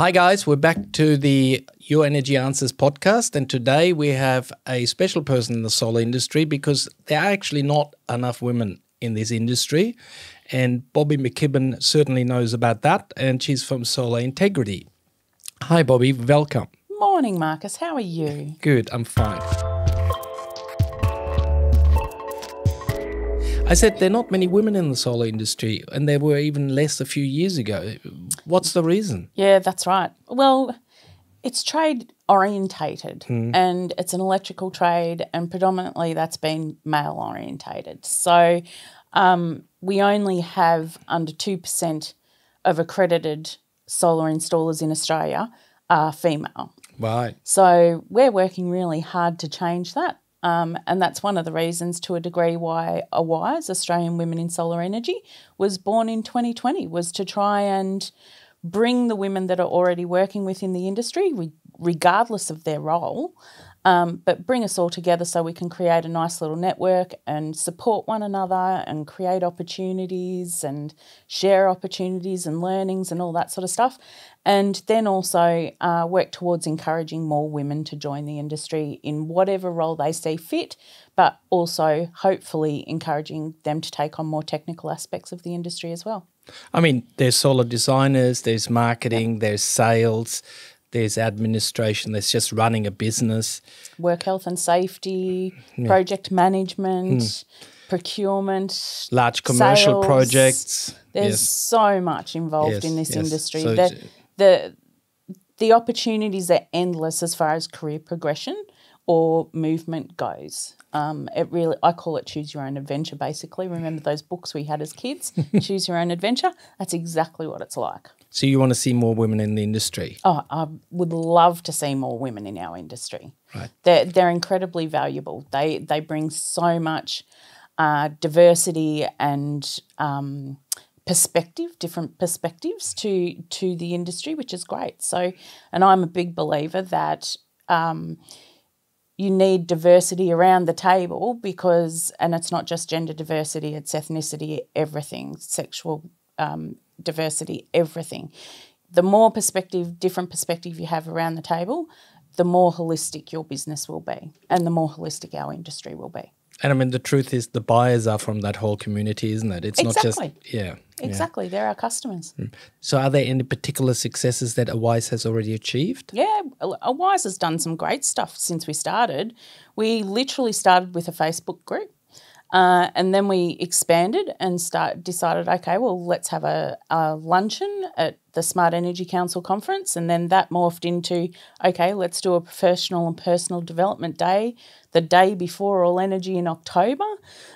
Hi, guys. We're back to the Your Energy Answers podcast. And today we have a special person in the solar industry because there are actually not enough women in this industry. And Bobbi McKibbin certainly knows about that. And she's from Solar Integrity. Hi, Bobbi. Welcome. Morning, Marcus. How are you? Good. I'm fine. I said there are not many women in the solar industry, and there were even less a few years ago. What's the reason? Yeah, that's right. Well, it's trade orientated and it's an electrical trade, and predominantly that's been male orientated. So um, we only have under 2% of accredited solar installers in Australia are female. Right. So we're working really hard to change that. Um, and that's one of the reasons, to a degree, why AWISE, Australian Women in Solar Energy, was born in 2020, was to try and bring the women that are already working within the industry, regardless of their role, um, but bring us all together so we can create a nice little network and support one another and create opportunities and share opportunities and learnings and all that sort of stuff. And then also uh, work towards encouraging more women to join the industry in whatever role they see fit, but also hopefully encouraging them to take on more technical aspects of the industry as well. I mean, there's solar designers, there's marketing, there's sales, there's administration, there's just running a business. Work health and safety, project management, hmm. procurement, large commercial sales. projects. There's Yes. so much involved Yes, in this yes. industry. So the, uh, the the opportunities are endless as far as career progression or movement goes. Um, it really, I call it choose your own adventure. Basically, remember those books we had as kids, choose your own adventure. That's exactly what it's like. So you want to see more women in the industry. Oh, I would love to see more women in our industry. Right. They're they're incredibly valuable. They they bring so much uh, diversity and um, perspective, different perspectives to to the industry, which is great. So, and I'm a big believer that. Um, you need diversity around the table because, and it's not just gender diversity, it's ethnicity, everything, sexual um, diversity, everything. The more perspective, different perspective you have around the table, the more holistic your business will be and the more holistic our industry will be. And I mean, the truth is, the buyers are from that whole community, isn't it? It's not just yeah. yeah. Exactly. They're our customers. Mm. So, are there any particular successes that Awise has already achieved? Yeah, Awise has done some great stuff since we started. We literally started with a Facebook group. Uh, and then we expanded and start decided, okay, well, let's have a, a luncheon at the Smart Energy Council conference, and then that morphed into, okay, let's do a professional and personal development day, the day before All Energy in October,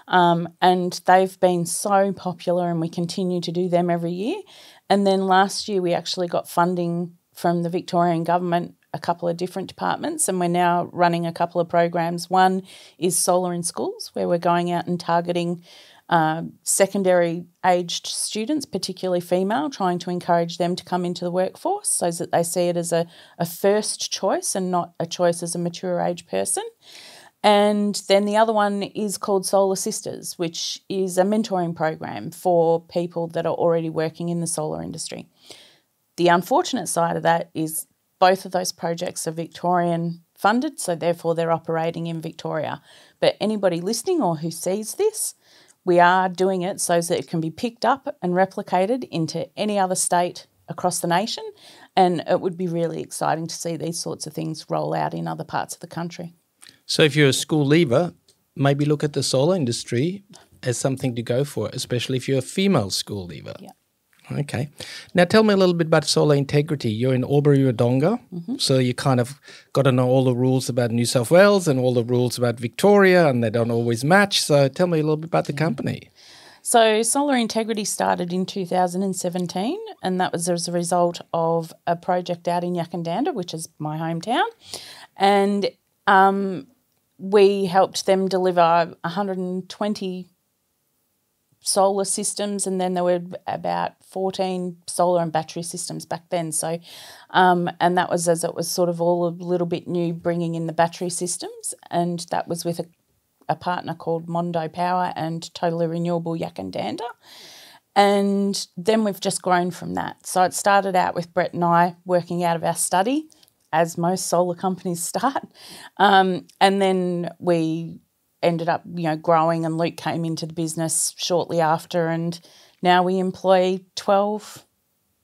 um, and they've been so popular, and we continue to do them every year. And then last year we actually got funding from the Victorian government a couple of different departments, and we're now running a couple of programs. One is solar in schools, where we're going out and targeting uh, secondary aged students, particularly female, trying to encourage them to come into the workforce so that they see it as a, a first choice and not a choice as a mature age person. And then the other one is called Solar Sisters, which is a mentoring program for people that are already working in the solar industry. The unfortunate side of that is both of those projects are Victorian funded, so therefore they're operating in Victoria. But anybody listening or who sees this, we are doing it so that it can be picked up and replicated into any other state across the nation. And it would be really exciting to see these sorts of things roll out in other parts of the country. So, if you're a school leaver, maybe look at the solar industry as something to go for, especially if you're a female school leaver. Yeah. Okay. Now, tell me a little bit about solar integrity. You're in Albury Wodonga, so you kind of got to know all the rules about New South Wales and all the rules about Victoria, and they don't always match. So, tell me a little bit about the company. So, Solar Integrity started in 2017, and that was as a result of a project out in Yackandandah, which is my hometown. And um, we helped them deliver 120 solar systems, and then there were about 14 solar and battery systems back then. So, um, and that was as it was sort of all a little bit new, bringing in the battery systems, and that was with a, a partner called Mondo Power and Totally Renewable Yackandandah. And then we've just grown from that. So it started out with Brett and I working out of our study, as most solar companies start. Um, and then we ended up, you know, growing and Luke came into the business shortly after and now we employ 12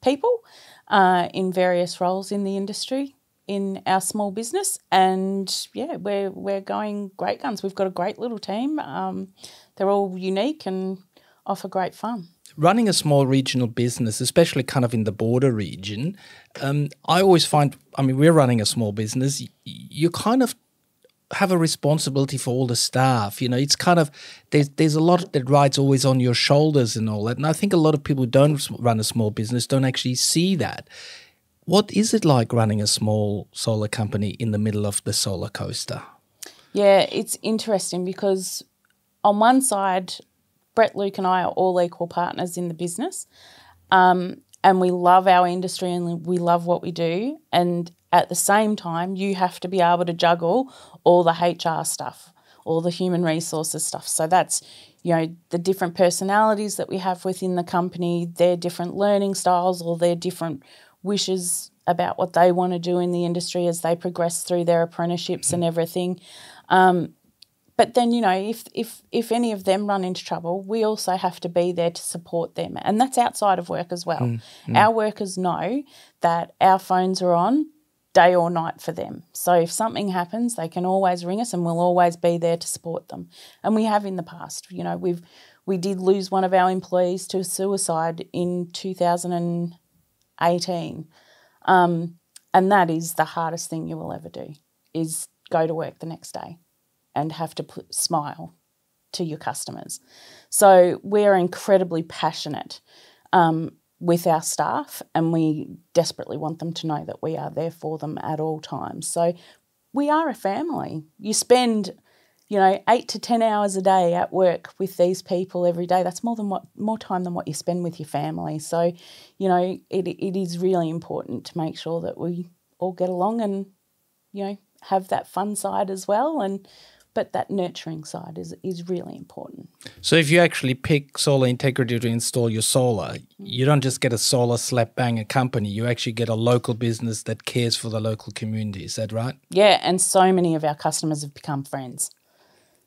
people uh, in various roles in the industry in our small business. And yeah we're we're going great guns. We've got a great little team. Um, they're all unique and offer great fun. Running a small regional business, especially kind of in the border region, um, I always find, I mean, we're running a small business, you're kind of have a responsibility for all the staff. You know, it's kind of there's there's a lot that rides always on your shoulders and all that. And I think a lot of people who don't run a small business don't actually see that. What is it like running a small solar company in the middle of the solar coaster? Yeah, it's interesting because on one side, Brett, Luke, and I are all equal partners in the business. Um, and we love our industry and we love what we do. And at the same time, you have to be able to juggle all the HR stuff, all the human resources stuff. So that's, you know, the different personalities that we have within the company, their different learning styles or their different wishes about what they want to do in the industry as they progress through their apprenticeships and everything. Um, but then you know if if if any of them run into trouble we also have to be there to support them and that's outside of work as well mm, mm. our workers know that our phones are on day or night for them. So if something happens they can always ring us and we'll always be there to support them. And we have in the past you know we've we did lose one of our employees to suicide in 2018 um, and that is the hardest thing you will ever do is go to work the next day and have to put, smile to your customers. So we're incredibly passionate um, with our staff and we desperately want them to know that we are there for them at all times. So we are a family. You spend, you know, eight to 10 hours a day at work with these people every day. That's more than what, more time than what you spend with your family. So, you know, it, it is really important to make sure that we all get along and, you know, have that fun side as well. And but that nurturing side is is really important. So if you actually pick Solar Integrity to install your solar, you don't just get a solar slap bang a company. You actually get a local business that cares for the local community. Is that right? Yeah, and so many of our customers have become friends.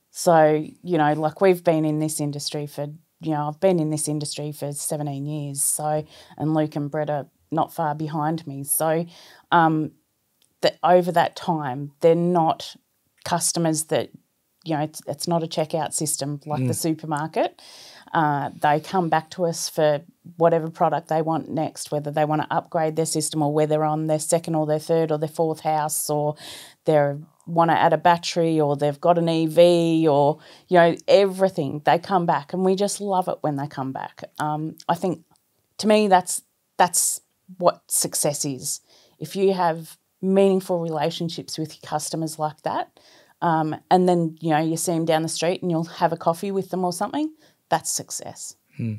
So you know, like we've been in this industry for you know I've been in this industry for seventeen years. So and Luke and Brett are not far behind me. So um, that over that time, they're not customers that you know it's, it's not a checkout system like mm. the supermarket. Uh, they come back to us for whatever product they want next, whether they want to upgrade their system or whether they're on their second or their third or their fourth house or they want to add a battery or they've got an EV or you know everything. They come back and we just love it when they come back. Um, I think to me that's that's what success is. If you have meaningful relationships with your customers like that. Um, and then, you know, you see them down the street and you'll have a coffee with them or something. That's success. Hmm.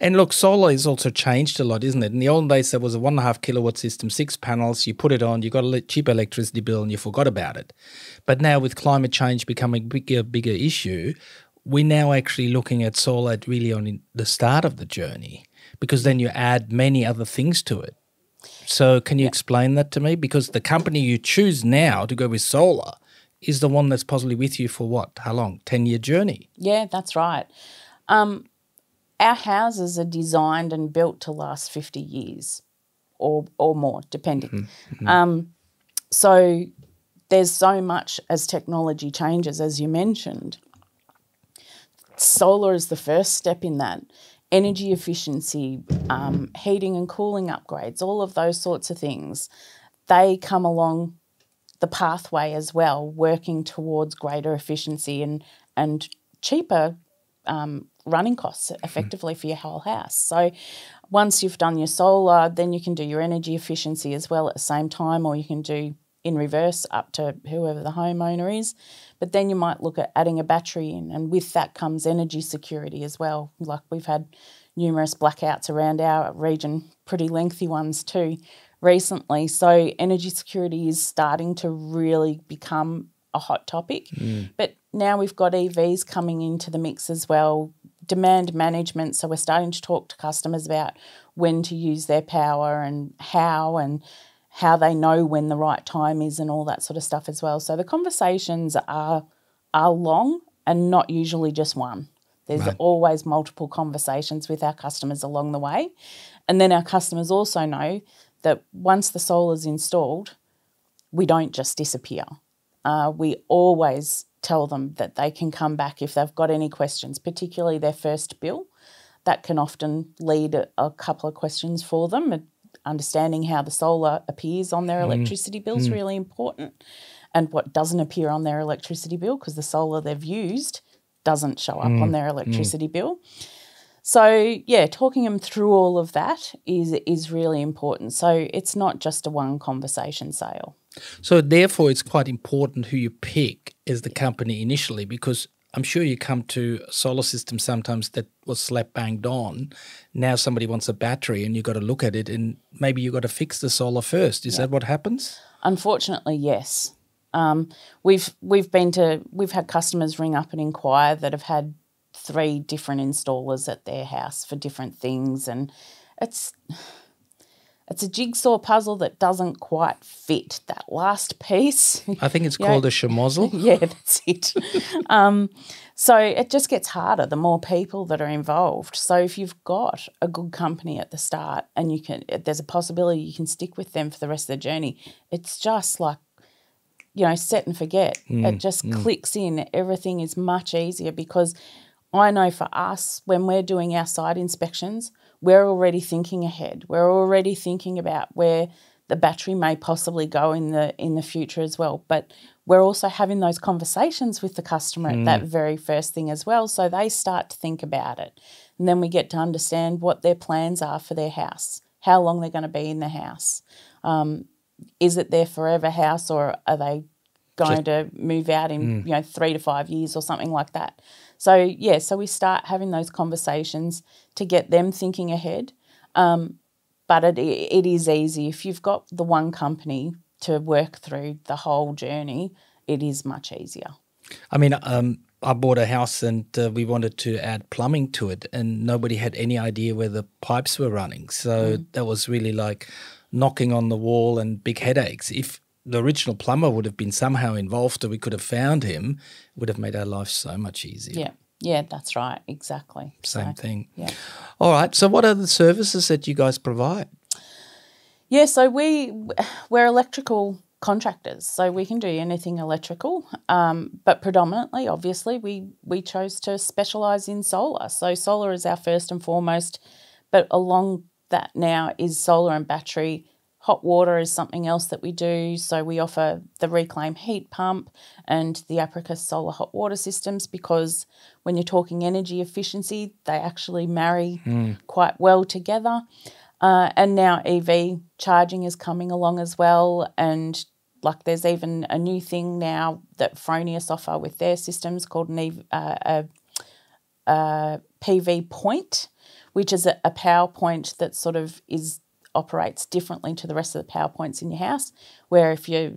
And look, solar has also changed a lot, isn't it? In the old days, there was a one and a half kilowatt system, six panels, you put it on, you got a cheap electricity bill, and you forgot about it. But now, with climate change becoming a bigger, bigger issue, we're now actually looking at solar really on the start of the journey because then you add many other things to it. So, can you yeah. explain that to me? Because the company you choose now to go with solar is the one that's possibly with you for what? How long? 10 year journey? Yeah, that's right. Um, our houses are designed and built to last 50 years or, or more, depending. Mm-hmm. mm-hmm. Um, so, there's so much as technology changes, as you mentioned. Solar is the first step in that energy efficiency, um, heating and cooling upgrades, all of those sorts of things, they come along the pathway as well, working towards greater efficiency and and cheaper um, running costs effectively for your whole house. So once you've done your solar, then you can do your energy efficiency as well at the same time, or you can do in reverse up to whoever the homeowner is. But then you might look at adding a battery in, and with that comes energy security as well. Like we've had numerous blackouts around our region, pretty lengthy ones too, recently. So energy security is starting to really become a hot topic. Mm. But now we've got EVs coming into the mix as well. demand management. So we're starting to talk to customers about when to use their power and how and how they know when the right time is and all that sort of stuff as well. So the conversations are are long and not usually just one. There's right. always multiple conversations with our customers along the way. And then our customers also know that once the solar is installed, we don't just disappear. Uh, we always tell them that they can come back if they've got any questions, particularly their first bill. That can often lead a, a couple of questions for them. Understanding how the solar appears on their mm. electricity bill is mm. really important, and what doesn't appear on their electricity bill because the solar they've used doesn't show up mm. on their mm. electricity bill. So yeah, talking them through all of that is is really important. So it's not just a one conversation sale. So therefore, it's quite important who you pick as the company initially, because I'm sure you come to a solar system sometimes that was slap banged on. Now somebody wants a battery, and you've got to look at it, and maybe you've got to fix the solar first. Is that what happens? Unfortunately, yes. Um, we've we've been to we've had customers ring up and inquire that have had three different installers at their house for different things, and it's it's a jigsaw puzzle that doesn't quite fit that last piece. I think it's called know? a schmozzle. yeah, that's it. um, so it just gets harder the more people that are involved. So if you've got a good company at the start and you can, there's a possibility you can stick with them for the rest of the journey. It's just like you know, set and forget. Mm, it just mm. clicks in. Everything is much easier because I know for us, when we're doing our site inspections, we're already thinking ahead. We're already thinking about where the battery may possibly go in the in the future as well. But we're also having those conversations with the customer mm. at that very first thing as well. So they start to think about it. And then we get to understand what their plans are for their house, how long they're going to be in the house. Um, is it their forever house or are they going Just, to move out in mm. you know three to five years or something like that? So, yeah, so we start having those conversations to get them thinking ahead. Um, but it, it is easy. If you've got the one company to work through the whole journey, it is much easier. I mean, um, I bought a house and uh, we wanted to add plumbing to it, and nobody had any idea where the pipes were running. So mm. that was really like knocking on the wall and big headaches. If the original plumber would have been somehow involved or we could have found him, would have made our life so much easier. Yeah. Yeah, that's right. Exactly. Same so, thing. Yeah. All right. So what are the services that you guys provide? Yeah, so we we're electrical contractors, so we can do anything electrical. Um, but predominantly, obviously, we we chose to specialise in solar. So solar is our first and foremost, but along that now is solar and battery Hot water is something else that we do. So we offer the Reclaim heat pump and the Apricus solar hot water systems because when you're talking energy efficiency, they actually marry mm. quite well together. Uh, and now EV charging is coming along as well. And like there's even a new thing now that Fronius offer with their systems called an EV, uh, a, a PV point, which is a, a power point that sort of is operates differently to the rest of the power points in your house, where if your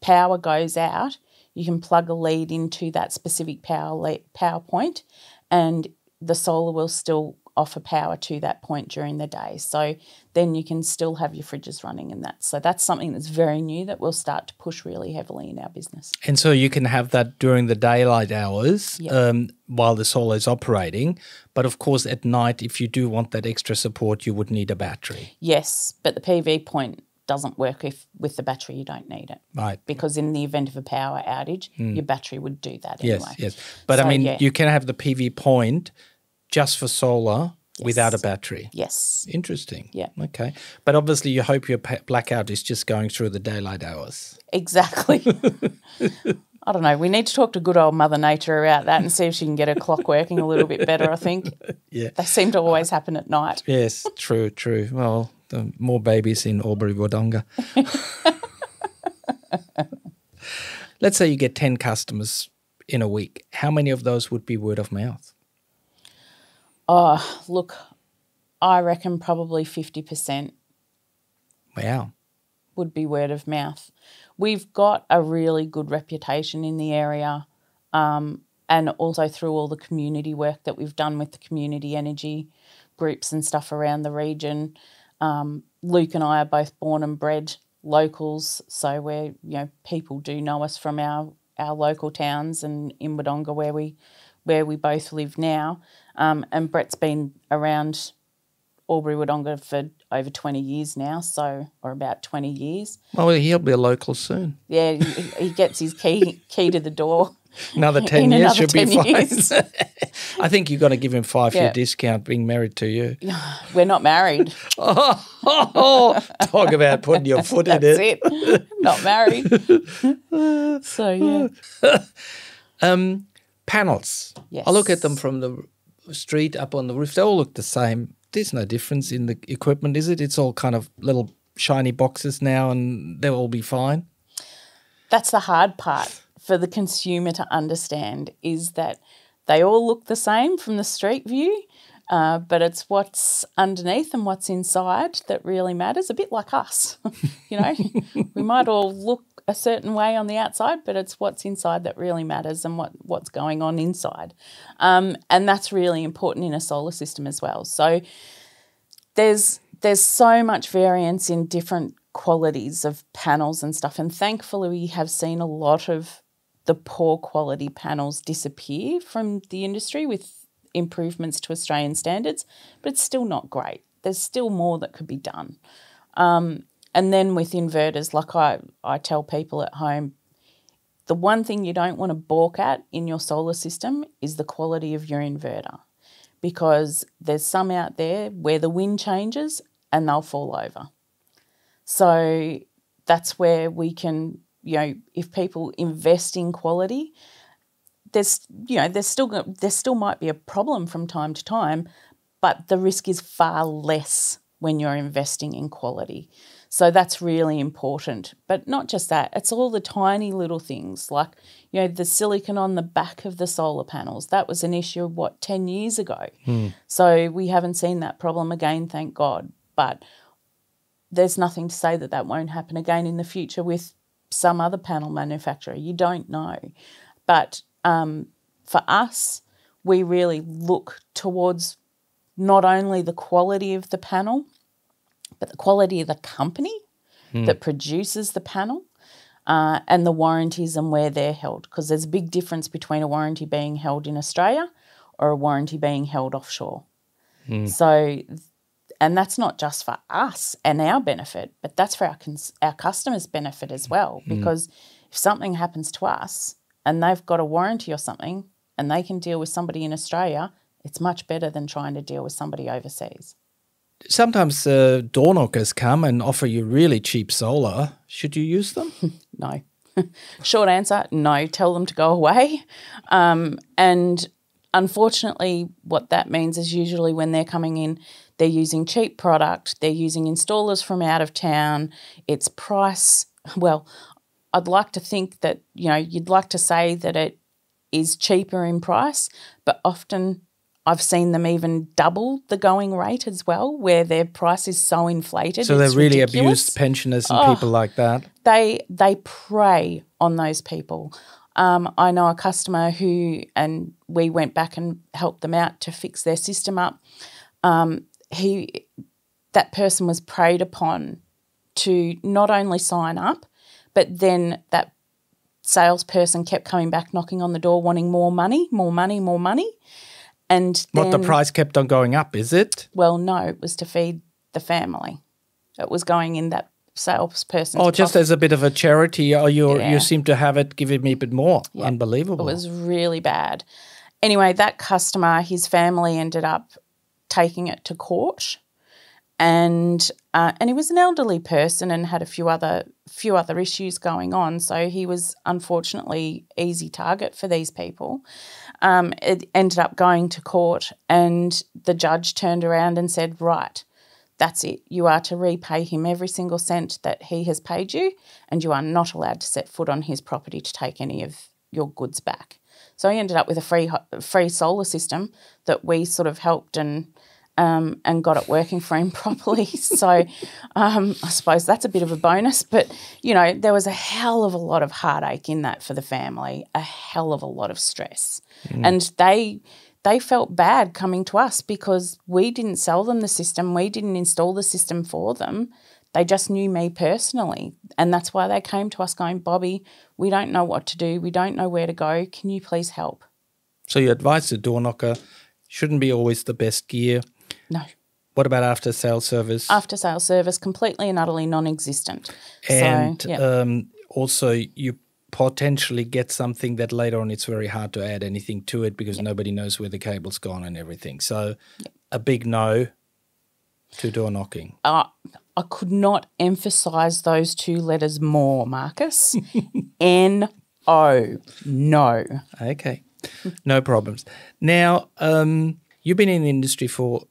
power goes out, you can plug a lead into that specific power lead, power point and the solar will still offer power to that point during the day. So then you can still have your fridges running in that. So that's something that's very new that we'll start to push really heavily in our business. And so you can have that during the daylight hours yep. um, while the solar is operating. But of course, at night, if you do want that extra support, you would need a battery. Yes, but the PV point doesn't work if with the battery you don't need it. Right. Because in the event of a power outage, mm. your battery would do that yes, anyway. Yes, yes. But so, I mean, yeah. you can have the PV point just for solar yes. without a battery. Yes. Interesting. Yeah. Okay. But obviously, you hope your blackout is just going through the daylight hours. Exactly. I don't know. We need to talk to good old Mother Nature about that and see if she can get her clock working a little bit better. I think. Yeah. They seem to always happen at night. Yes, true, true. Well, the more babies in Albury Wodonga. Let's say you get 10 customers in a week. How many of those would be word of mouth? Oh, look, I reckon probably 50%. Wow. Would be word of mouth. We've got a really good reputation in the area. Um, and also through all the community work that we've done with the community energy groups and stuff around the region. Um, Luke and I are both born and bred locals, so we're you know people do know us from our our local towns and in Wodonga where we where we both live now. Um, and Brett's been around Albury Wodonga for over 20 years now, so, or about 20 years. Well, he'll be a local soon. Yeah, he, he gets his key key to the door. Another 10 In years another should 10 be fine. I think you've got to give him five year discount being married to you. We're not married. Oh, talk about putting your foot in That's it. it. not married. so, yeah. Um, panels. Yes. I look at them from the street up on the roof. They all look the same. There's no difference in the equipment, is it? It's all kind of little shiny boxes now, and they'll all be fine. that's the hard part for the consumer to understand is that they all look the same from the street view, uh, but it's what's underneath and what's inside that really matters. A bit like us, you know, we might all look a certain way on the outside, but it's what's inside that really matters and what what's going on inside, um, and that's really important in a solar system as well. So there's there's so much variance in different qualities of panels and stuff. And thankfully we have seen a lot of the poor quality panels disappear from the industry with improvements to Australian standards but it's still not great. There's still more that could be done. Um, and then with inverters like I, I tell people at home the one thing you don't want to balk at in your solar system is the quality of your inverter because there's some out there where the wind changes and they'll fall over. So that's where we can, you know, if people invest in quality, there's, you know, there's still there still might be a problem from time to time, but the risk is far less when you're investing in quality. So that's really important. But not just that, it's all the tiny little things like, you know, the silicon on the back of the solar panels. That was an issue, what, 10 years ago. So we haven't seen that problem again, thank God. But there's nothing to say that that won't happen again in the future with some other panel manufacturer. You don't know. But um, for us, we really look towards not only the quality of the panel, but the quality of the company hmm. that produces the panel uh, and the warranties and where they're held. Because there's a big difference between a warranty being held in Australia or a warranty being held offshore. Hmm. So, and that's not just for us and our benefit, but that's for our cons- our customers' benefit as well. Hmm. Because if something happens to us and they've got a warranty or something, and they can deal with somebody in Australia, it's much better than trying to deal with somebody overseas. Sometimes uh, door knockers come and offer you really cheap solar. Should you use them? No. Short answer, no. Tell them to go away. Um, and unfortunately, what that means is usually when they're coming in, they're using cheap product, they're using installers from out of town. It's price, well, I'd like to think that, you know, you'd like to say that it is cheaper in price, but often I've seen them even double the going rate as well, where their price is so inflated. So they're really ridiculous. abused pensioners and people like that. they they prey on those people. Um, I know a customer who, and we went back and helped them out to fix their system up. Um, he, that person was preyed upon to not only sign up, but then that salesperson kept coming back, knocking on the door, wanting more money, more money, more money. And What the price kept on going up, is it? Well, no, it was to feed the family. It was going in that salesperson's Oh, just as a bit of a charity, or you Yeah. you seem to have it giving me a bit more. Unbelievable. It was really bad. Anyway, that customer, his family ended up taking it to court, and uh, and he was an elderly person and had a few other few other issues going on. So he was unfortunately easy target for these people. Um, it ended up going to court, and the judge turned around and said, "Right." That's it. You are to repay him every single cent that he has paid you, and you are not allowed to set foot on his property to take any of your goods back. So he ended up with a free free solar system that we sort of helped and um, and got it working for him properly. so um, I suppose that's a bit of a bonus. But, you know, there was a hell of a lot of heartache in that for the family, a hell of a lot of stress. Mm. And they they felt bad coming to us because we didn't sell them the system, we didn't install the system for them. They just knew me personally. And that's why they came to us going, Bobbi, we don't know what to do. We don't know where to go. Can you please help? So, your advice to door knocker shouldn't be always the best gear. No. What about after sales service? After sales service, completely and utterly non existent. And so, yeah. um, also, you potentially get something that later on it's very hard to add anything to it because yep. nobody knows where the cable's gone and everything. So, yep. a big no to door knocking. Uh, I could not emphasize those two letters more, Marcus. N O. No. Okay. No problems. Now, um, you've been in the industry for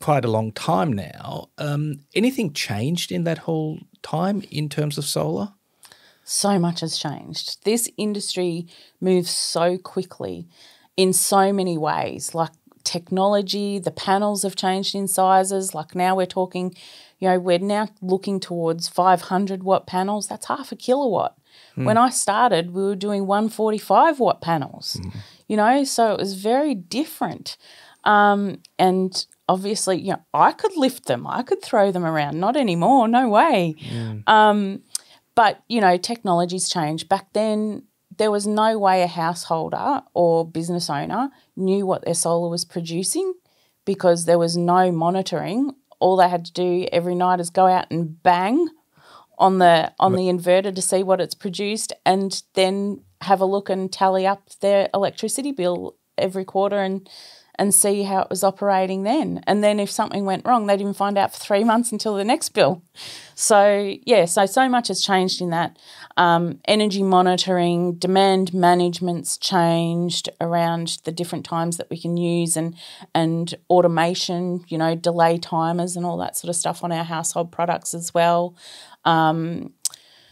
quite a long time now. Um, anything changed in that whole time in terms of solar? So much has changed. This industry moves so quickly in so many ways. Like technology, the panels have changed in sizes. Like now we're talking, you know, we're now looking towards 500 watt panels. That's half a kilowatt. Mm. When I started, we were doing 145 watt panels, mm. you know, so it was very different. Um, and obviously, you know, I could lift them, I could throw them around. Not anymore, no way. Mm. Um, but, you know, technology's changed. Back then, there was no way a householder or business owner knew what their solar was producing because there was no monitoring. All they had to do every night is go out and bang on the on the inverter to see what it's produced and then have a look and tally up their electricity bill every quarter and and see how it was operating then. And then if something went wrong, they didn't find out for three months until the next bill. So, yeah, so, so much has changed in that. Um, energy monitoring, demand management's changed around the different times that we can use and, and automation, you know, delay timers and all that sort of stuff on our household products as well. Um,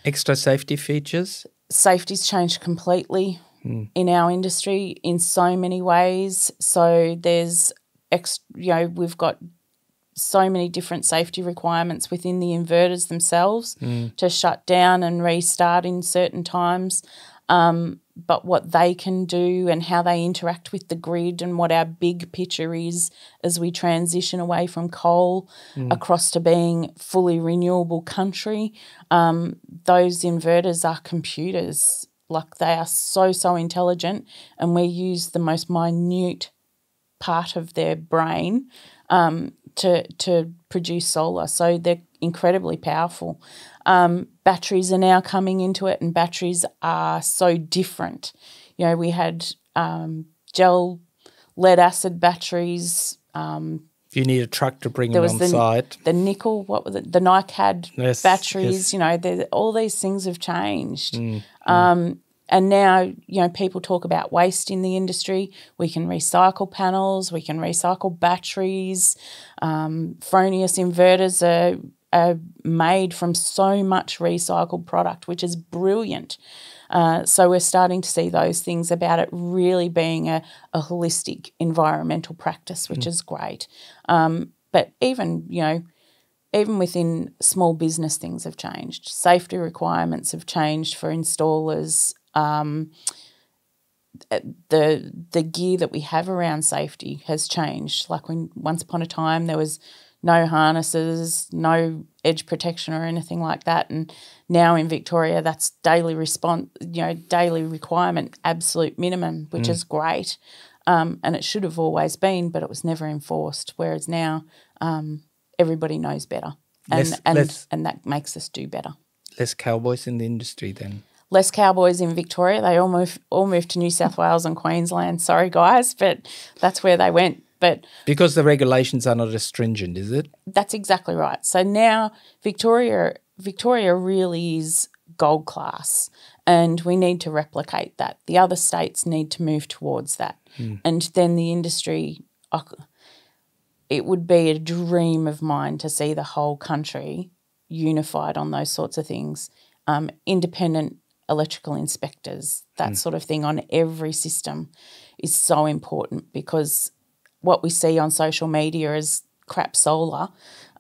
Extra safety features? Safety's changed completely mm. in our industry in so many ways. So there's, ex, you know, we've got so many different safety requirements within the inverters themselves mm. to shut down and restart in certain times. Um, but what they can do and how they interact with the grid and what our big picture is as we transition away from coal mm. across to being fully renewable country. Um, those inverters are computers like they are so, so intelligent, and we use the most minute part of their brain um, to, to produce solar. So they're incredibly powerful. Um, batteries are now coming into it, and batteries are so different. You know, we had um, gel lead acid batteries. Um, you need a truck to bring them on the, site. The nickel, what was it? The NiCad yes, batteries. Yes. You know, all these things have changed. Mm, um, and now, you know, people talk about waste in the industry. We can recycle panels, we can recycle batteries. Um, Fronius inverters are, are made from so much recycled product, which is brilliant. Uh, so we're starting to see those things about it really being a, a holistic environmental practice, which mm. is great. Um, but even, you know, even within small business, things have changed. Safety requirements have changed for installers um, the the gear that we have around safety has changed. Like when once upon a time there was no harnesses, no edge protection or anything like that, and now in Victoria that's daily response, you know, daily requirement, absolute minimum, which mm. is great. Um, and it should have always been, but it was never enforced. Whereas now um, everybody knows better, and less, and less, and that makes us do better. Less cowboys in the industry, then less cowboys in Victoria. They all moved all moved to New South Wales and Queensland. Sorry, guys, but that's where they went. But because the regulations are not as stringent, is it? That's exactly right. So now Victoria Victoria really is gold class, and we need to replicate that. The other states need to move towards that, mm. and then the industry. It would be a dream of mine to see the whole country unified on those sorts of things. Um, independent electrical inspectors, that mm. sort of thing on every system is so important because what we see on social media as crap solar,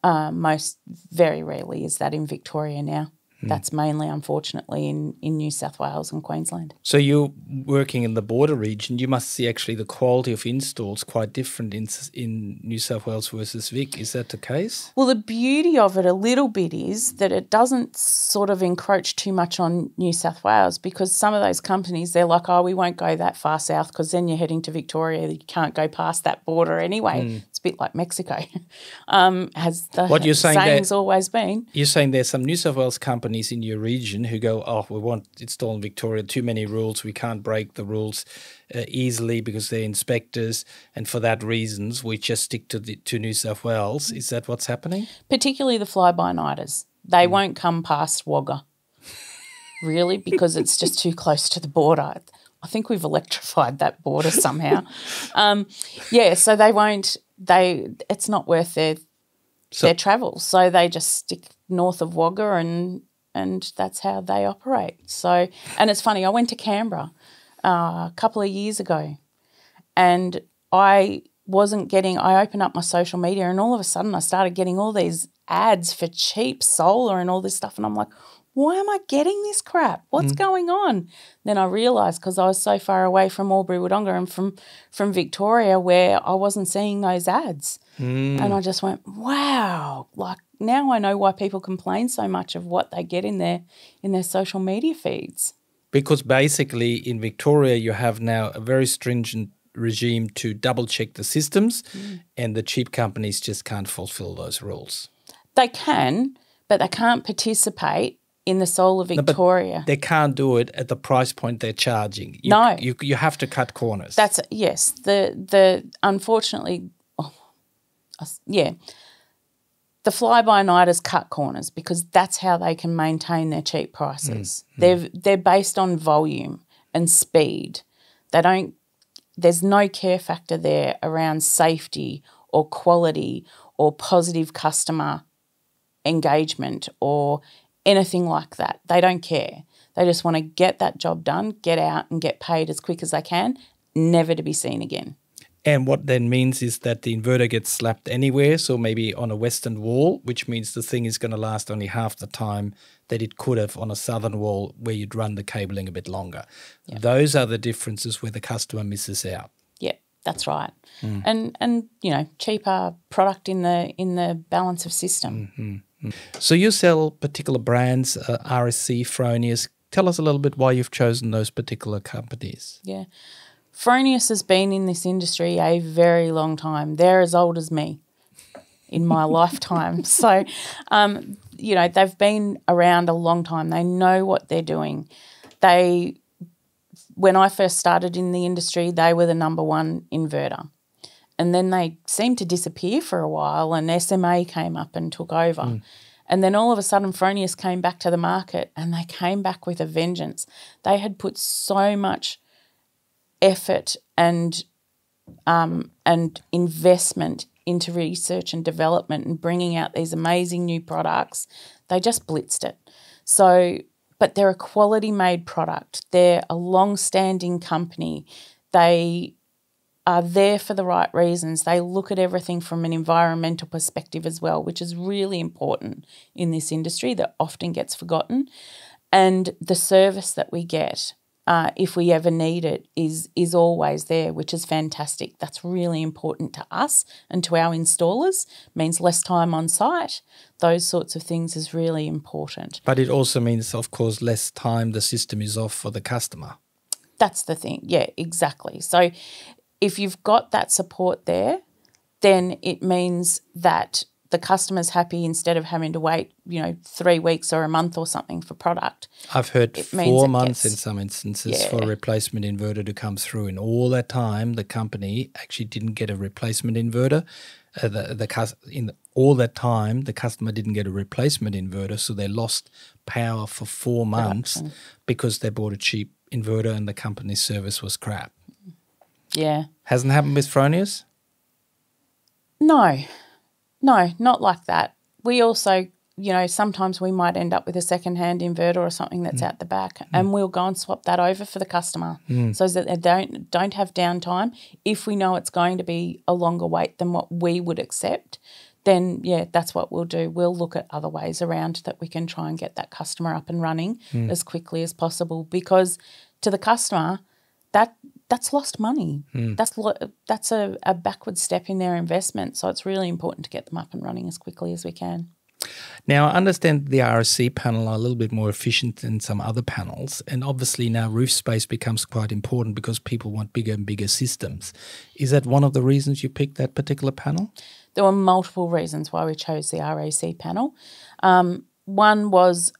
uh, most very rarely is that in Victoria now. Mm. That's mainly, unfortunately, in, in New South Wales and Queensland. So you're working in the border region. You must see actually the quality of installs quite different in in New South Wales versus Vic. Is that the case? Well, the beauty of it a little bit is that it doesn't sort of encroach too much on New South Wales because some of those companies, they're like, oh, we won't go that far south because then you're heading to Victoria. You can't go past that border anyway. A bit like Mexico, um, has the What you're saying saying's always been. You're saying there's some New South Wales companies in your region who go, oh, we want install in Victoria, too many rules, we can't break the rules uh, easily because they're inspectors, and for that reasons we just stick to the, to New South Wales. Is that what's happening? particularly the fly-by-nighters. They won't come past Wagga, really, because it's just too close to the border. I think we've electrified that border somehow. um, yeah, so they won't. They it's not worth their So- their travel, so they just stick north of Wagga, and and that's how they operate. So, and it's funny. I went to Canberra uh, a couple of years ago, and I wasn't getting. I opened up my social media, and all of a sudden, I started getting all these ads for cheap solar and all this stuff, and I'm like, why am I getting this crap? What's mm. going on? Then I realised because I was so far away from Albury Wodonga and from from Victoria, where I wasn't seeing those ads, and I mm. just went, wow! Like now I know why people complain so much of what they get in their in their social media feeds. Because basically in Victoria you have now a very stringent regime to double check the systems, mm. and the cheap companies just can't fulfill those rules. They can, but they can't participate in the soul of Victoria. They can't do it at the price point they're charging. You, No. you you have to cut corners. That's yes. The the unfortunately, oh, yeah, the fly by nighters cut corners because that's how they can maintain their cheap prices. Mm, mm. They're they're based on volume and speed. They don't. There's no care factor there around safety or quality or positive customer engagement or anything like that. They don't care. They just want to get that job done, get out and get paid as quick as they can, never to be seen again. And what then means is that the inverter gets slapped anywhere, so maybe on a western wall, which means the thing is going to last only half the time that it could have on a southern wall where you'd run the cabling a bit longer. Those are the differences where the customer misses out. Yeah, that's right. Mm. And and you know, cheaper product in the in the balance of system. Mm-hmm. So you sell particular brands, uh, REC, Fronius. Tell us a little bit why you've chosen those particular companies. Yeah. Fronius has been in this industry a very long time. They're as old as me in my lifetime. So, um, you know, they've been around a long time. They know what they're doing. They, when I first started in the industry, they were the number one inverter. And then they seemed to disappear for a while, and SMA came up and took over. And then all of a sudden, Fronius came back to the market and they came back with a vengeance. They had put so much effort and um, and investment into research and development and bringing out these amazing new products. They just blitzed it. So, but they're a quality made product. They're a long standing company. They are there for the right reasons. They look at everything from an environmental perspective as well, which is really important in this industry that often gets forgotten. And the service that we get, uh, if we ever need it, is is always there, which is fantastic. That's really important to us and to our installers. Means less time on site. Those sorts of things is really important. But it also means, of course, less time the system is off for the customer. That's the thing. Yeah, exactly. So if you've got that support there, then it means that the customer's happy instead of having to wait, you know, three weeks or a month or something for product. I've heard It four months gets- in some instances for a replacement inverter to come through. And all that time, the company actually didn't get a replacement inverter. Uh, the the in all that time, the customer didn't get a replacement inverter, so they lost power for four months because they bought a cheap inverter and the company's service was crap. Yeah. Hasn't happened with Fronius. No, no, not like that. We also you know, sometimes we might end up with a second-hand inverter or something that's Mm. out the back, and we'll go and swap that over for the customer, Mm. so that they don't don't have downtime. If we know it's going to be a longer wait than what we would accept, then yeah, that's what we'll do. We'll look at other ways around that we can try and get that customer up and running Mm. as quickly as possible. Because to the customer, that that's lost money. Hmm. That's lo- that's a, a backward step in their investment. So it's really important to get them up and running as quickly as we can. Now, I understand the REC panel are a little bit more efficient than some other panels. And obviously, now roof space becomes quite important because people want bigger and bigger systems. Is that one of the reasons you picked that particular panel? There were multiple reasons why we chose the REC panel. Um, one was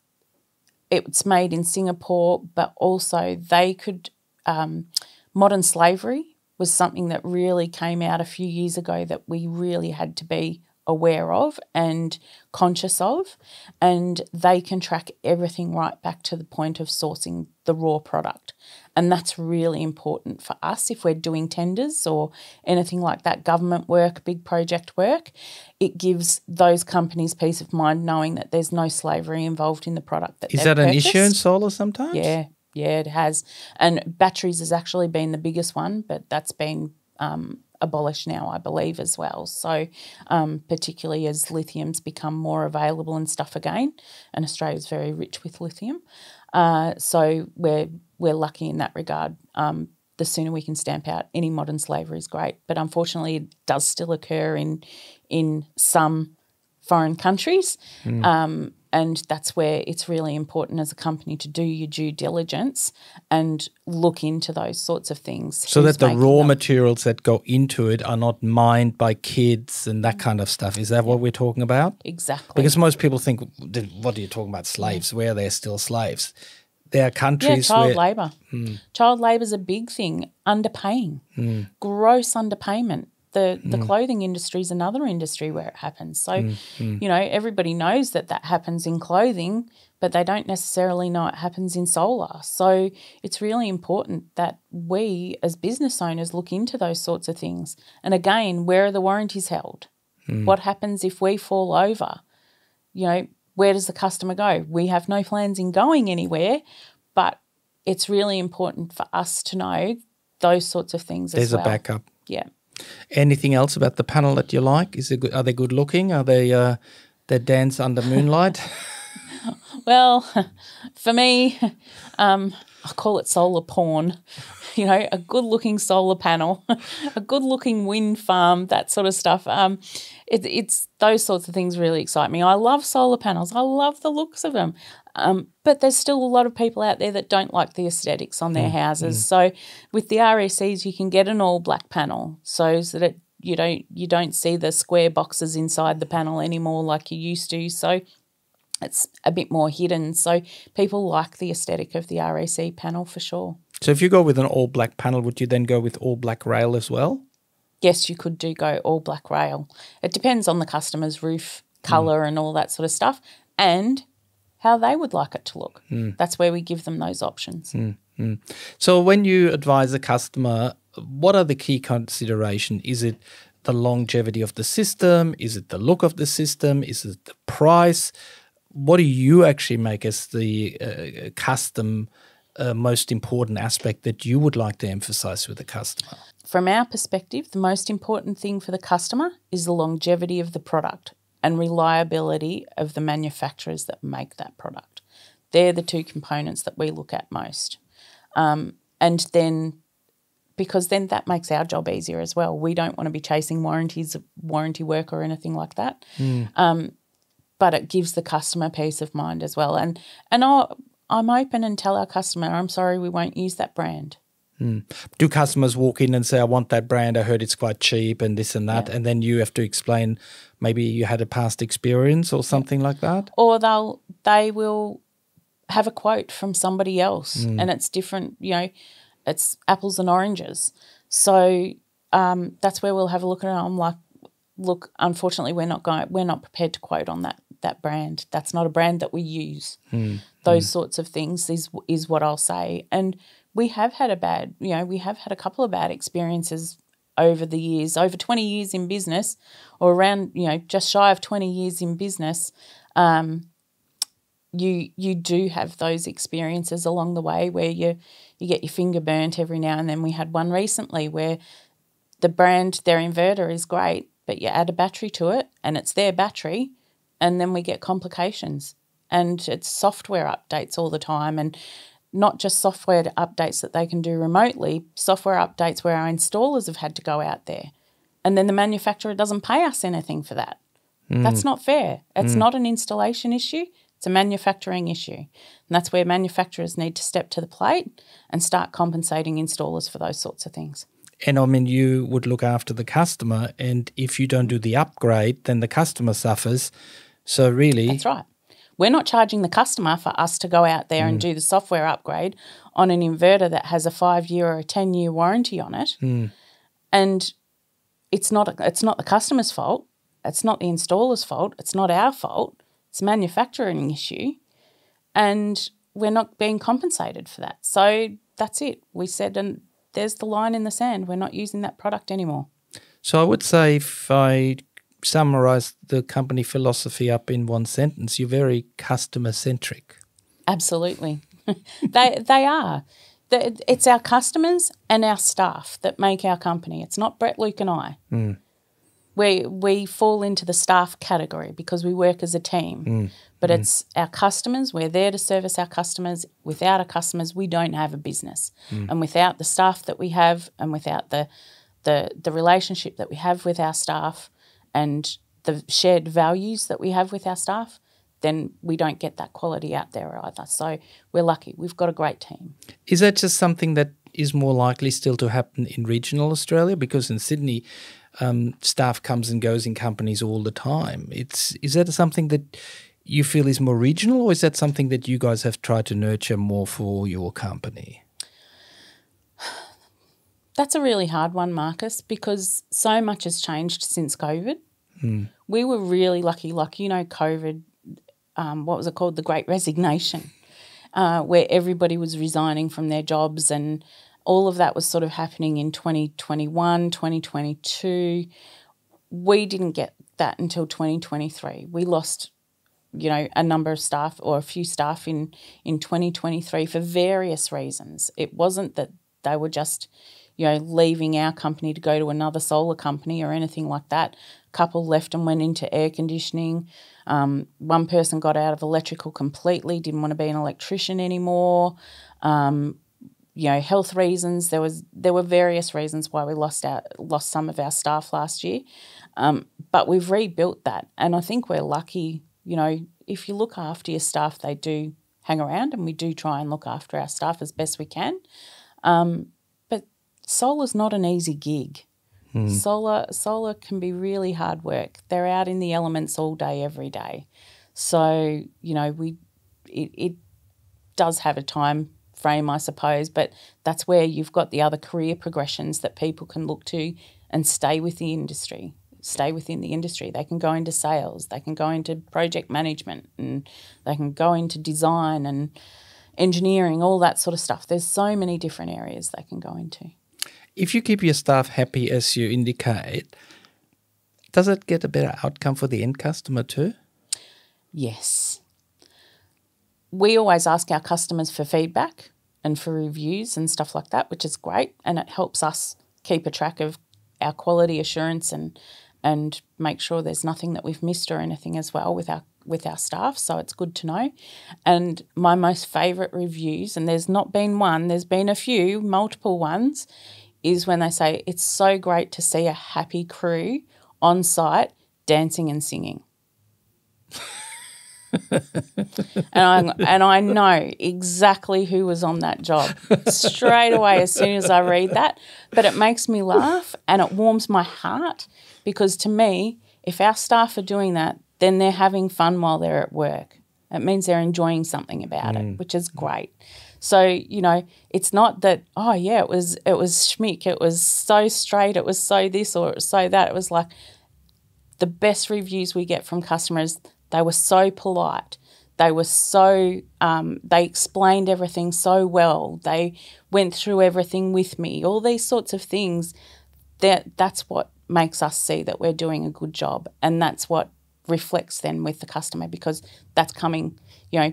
it's made in Singapore, but also they could. Um, modern slavery was something that really came out a few years ago that we really had to be aware of and conscious of. And they can track everything right back to the point of sourcing the raw product. And that's really important for us if we're doing tenders or anything like that, government work, big project work. It gives those companies peace of mind knowing that there's no slavery involved in the product that Is that an issue in purchased. solar sometimes? Yeah, yeah, it has. And batteries has actually been the biggest one, but that's been um, abolished now, I believe, as well. So, um, particularly as lithium's become more available and stuff again, and Australia's very rich with lithium. Uh, so we're we're lucky in that regard. Um, the sooner we can stamp out any modern slavery is great, but unfortunately, it does still occur in in some foreign countries. Um, and that's where it's really important as a company to do your due diligence and look into those sorts of things. So Who's that the raw them. materials that go into it are not mined by kids and that kind of stuff. Is that what we're talking about? Exactly. Because most people think, what are you talking about, slaves? Mm. Where they're still slaves. There are countries yeah, child where labour. Mm. Child labour is a big thing. Underpaying, mm. gross underpayment. The the mm. clothing industry is another industry where it happens. So, mm, mm. you know, everybody knows that that happens in clothing, but they don't necessarily know it happens in solar. So, it's really important that we as business owners look into those sorts of things. And again, where are the warranties held? What happens if we fall over? you know, where does the customer go? We have no plans in going anywhere, but it's really important for us to know those sorts of things there's as well. a backup. Yeah. Anything else about the panel that you like? Is it good, are they good looking? Are they uh, they dance under moonlight? Well, for me, um, I call it solar porn. You know, a good looking solar panel, a good looking wind farm, that sort of stuff. Um, it, it's those sorts of things really excite me. I love solar panels. I love the looks of them. Um, but there's still a lot of people out there that don't like the aesthetics on their mm, houses. Mm. So with the RECs, you can get an all black panel so that it you don't you don't see the square boxes inside the panel anymore like you used to. So it's a bit more hidden. So people like the aesthetic of the REC panel for sure. so if you go with an all black panel, would you then go with all black rail as well? Yes, you could do go all black rail. It depends on the customer's roof mm. color and all that sort of stuff and how they would like it to look. That's where we give them those options. So when you advise a customer, what are the key consideration? Is it the longevity of the system? Is it the look of the system? Is it the price? What do you actually make as the uh, custom uh, most important aspect that you would like to emphasize with the customer? From our perspective, the most important thing for the customer is the longevity of the product and reliability of the manufacturers that make that product. They're the two components that we look at most. Um, and then, because then that makes our job easier as well. We don't want to be chasing warranties, warranty work, or anything like that. Um, but it gives the customer peace of mind as well. And and I'll, I'm open and tell our customer, I'm sorry, we won't use that brand. Do customers walk in and say, I want that brand, I heard it's quite cheap and this and that, and then you have to explain maybe you had a past experience or something like that? or they'll they will have a quote from somebody else mm. and it's different you know it's apples and oranges. So um, that's where we'll have a look at it. I'm like look unfortunately we're not going we're not prepared to quote on that that brand. That's not a brand that we use. Hmm. Those hmm. sorts of things is is what i'll say. And we have had a bad you know we have had a couple of bad experiences over the years over 20 years in business or around you know just shy of 20 years in business um, you you do have those experiences along the way where you you get your finger burnt every now and then. We had one recently where the brand their inverter is great, but you add a battery to it and it's their battery, and then we get complications. And it's software updates all the time, and not just software updates that they can do remotely, software updates where our installers have had to go out there. And then the manufacturer doesn't pay us anything for that. Mm. That's not fair. It's mm. not an installation issue, it's a manufacturing issue. And that's where manufacturers need to step to the plate and start compensating installers for those sorts of things. And I mean, you would look after the customer, and if you don't do the upgrade, then the customer suffers. So, really, that's right. We're not charging the customer for us to go out there mm. and do the software upgrade on an inverter that has a five year or a 10 year warranty on it. Mm. And it's not, it's not the customer's fault. It's not the installer's fault. It's not our fault. It's a manufacturing issue. And we're not being compensated for that. So that's it. We said, and there's the line in the sand. We're not using that product anymore. So I would say if I summarize the company philosophy up in one sentence, you're very customer centric. Absolutely. they they are. It's our customers and our staff that make our company. It's not Brett, Luke, and I. Mm. We we fall into the staff category because we work as a team. Mm. But mm. it's our customers. We're there to service our customers. Without our customers, we don't have a business. Mm. And without the staff that we have, and without the the the relationship that we have with our staff, and the shared values that we have with our staff, then we don't get that quality out there either. So we're lucky. We've got a great team. Is that just something that is more likely still to happen in regional Australia? Because in Sydney, um, staff comes and goes in companies all the time. It's is that something that you feel is more regional, or is that something that you guys have tried to nurture more for your company? That's a really hard one, Marcus, because so much has changed since COVID. Mm. We were really lucky, like, you know, COVID, um, what was it called? The Great Resignation, uh, where everybody was resigning from their jobs and all of that was sort of happening in 2021, 2022. We didn't get that until 2023. We lost you know a number of staff or a few staff in in 2023 for various reasons it wasn't that they were just you know, leaving our company to go to another solar company or anything like that. A couple left and went into air conditioning. Um, one person got out of electrical completely, didn't want to be an electrician anymore. Um, you know, health reasons. There was there were various reasons why we lost our lost some of our staff last year, um, but we've rebuilt that, and I think we're lucky. You know, if you look after your staff, they do hang around, and we do try and look after our staff as best we can. Um, solar's not an easy gig. Mm. Solar solar can be really hard work. They're out in the elements all day, every day. So you know we it, it does have a time frame, I suppose, but that's where you've got the other career progressions that people can look to and stay with the industry. Stay within the industry. They can go into sales. They can go into project management, and they can go into design and engineering, all that sort of stuff. There's so many different areas they can go into if you keep your staff happy as you indicate, does it get a better outcome for the end customer too? Yes. We always ask our customers for feedback and for reviews and stuff like that, which is great. And it helps us keep a track of our quality assurance and and make sure there's nothing that we've missed or anything as well with our with our staff. So it's good to know. And my most favourite reviews, and there's not been one, there's been a few, multiple ones, is when they say it's so great to see a happy crew on site dancing and singing. and I and I know exactly who was on that job straight away as soon as I read that. But it makes me laugh and it warms my heart because to me, if our staff are doing that, then they're having fun while they're at work. It means they're enjoying something about mm. it, which is great. So, you know, it's not that, oh yeah, it was it was schmick, it was so straight, it was so this or so that. It was like the best reviews we get from customers, they were so polite. They were so um, they explained everything so well. They went through everything with me. All these sorts of things. That that's what makes us see that we're doing a good job, and that's what reflects then with the customer because that's coming, you know,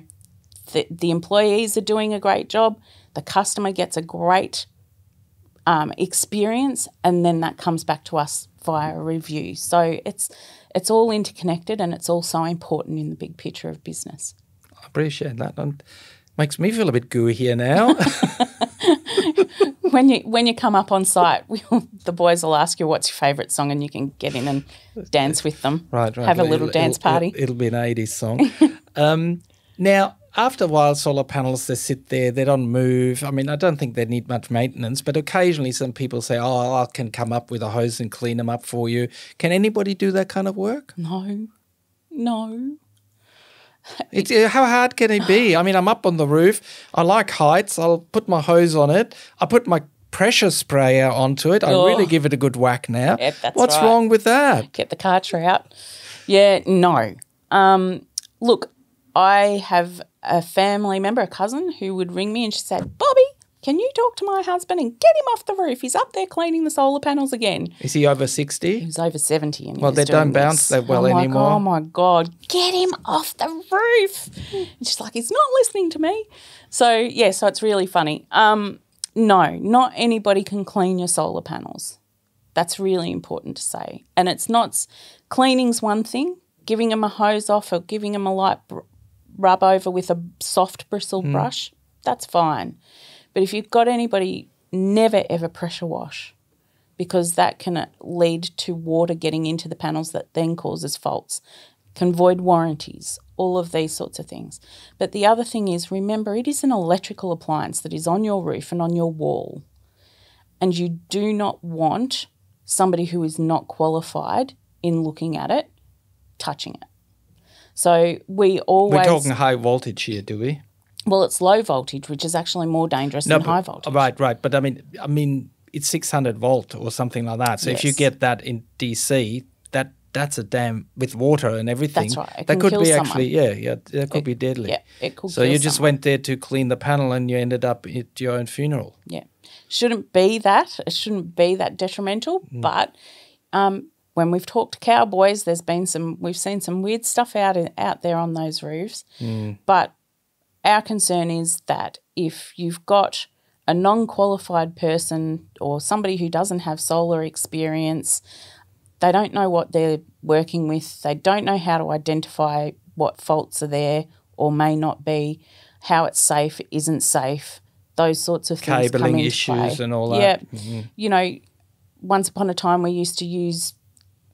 the, the employees are doing a great job, the customer gets a great um, experience, and then that comes back to us via a review. So it's it's all interconnected and it's all so important in the big picture of business. I appreciate that. And makes me feel a bit gooey here now. when you when you come up on site, the boys will ask you what's your favourite song, and you can get in and dance with them. right, right. Have a little It'll- dance it'll- party. It'll, be an 80s song. um, now, after a while, solar panels, they sit there, they don't move. I mean, I don't think they need much maintenance, but occasionally some people say, oh, I can come up with a hose and clean them up for you. Can anybody do that kind of work? no, no. It's, uh, how hard can it be? I mean, I'm up on the roof. I like heights. I'll put my hose on it. I put my pressure sprayer onto it. I Oh. really give it a good whack now. Yep, that's What's right. wrong with that? Get the karcher out. Yeah, no. Um, look, I have a family member, a cousin, who would ring me and she said, Bobbi, can you talk to my husband and get him off the roof? He's up there cleaning the solar panels again. Is he over He 60? was over 70 and Well, they don't bounce that well I'm like, anymore. oh my God, get him off the roof. And she's like, he's not listening to me. So, yeah, so it's really funny. Um, no, not anybody can clean your solar panels. That's really important to say. And it's not, cleaning's one thing, giving them a hose off or giving them a light rub over with a soft bristle Hmm. brush, that's fine. But if you've got anybody, never ever pressure wash because that can uh, lead to water getting into the panels that then causes faults, can void warranties, all of these sorts of things. But the other thing is remember, it is an electrical appliance that is on your roof and on your wall. And you do not want somebody who is not qualified in looking at it touching it. So we always We're talking high voltage here, do we? well, it's low voltage, which is actually more dangerous than but- high voltage. Right, right. But I mean, I mean, it's 600 volt or something like that. So if you get that in DC, that that's a damn with water and everything. That's right. It that could kill be someone. actually, yeah, yeah, that could be deadly. Yeah, it could. So you just someone. went there to clean the panel and you ended up at your own funeral. Yeah. Shouldn't be that. It shouldn't be that detrimental. But um, when we've talked to cowboys, there's been some, we've seen some weird stuff out, in, out there on those roofs. Mm. But our concern is that if you've got a non qualified person or somebody who doesn't have solar experience, they don't know what they're working with, they don't know how to identify what faults are there or may not be, how it's safe, isn't safe, those sorts of things. Cabling issues play. and all that. Yeah. Mm-hmm. You know, once upon a time we used to use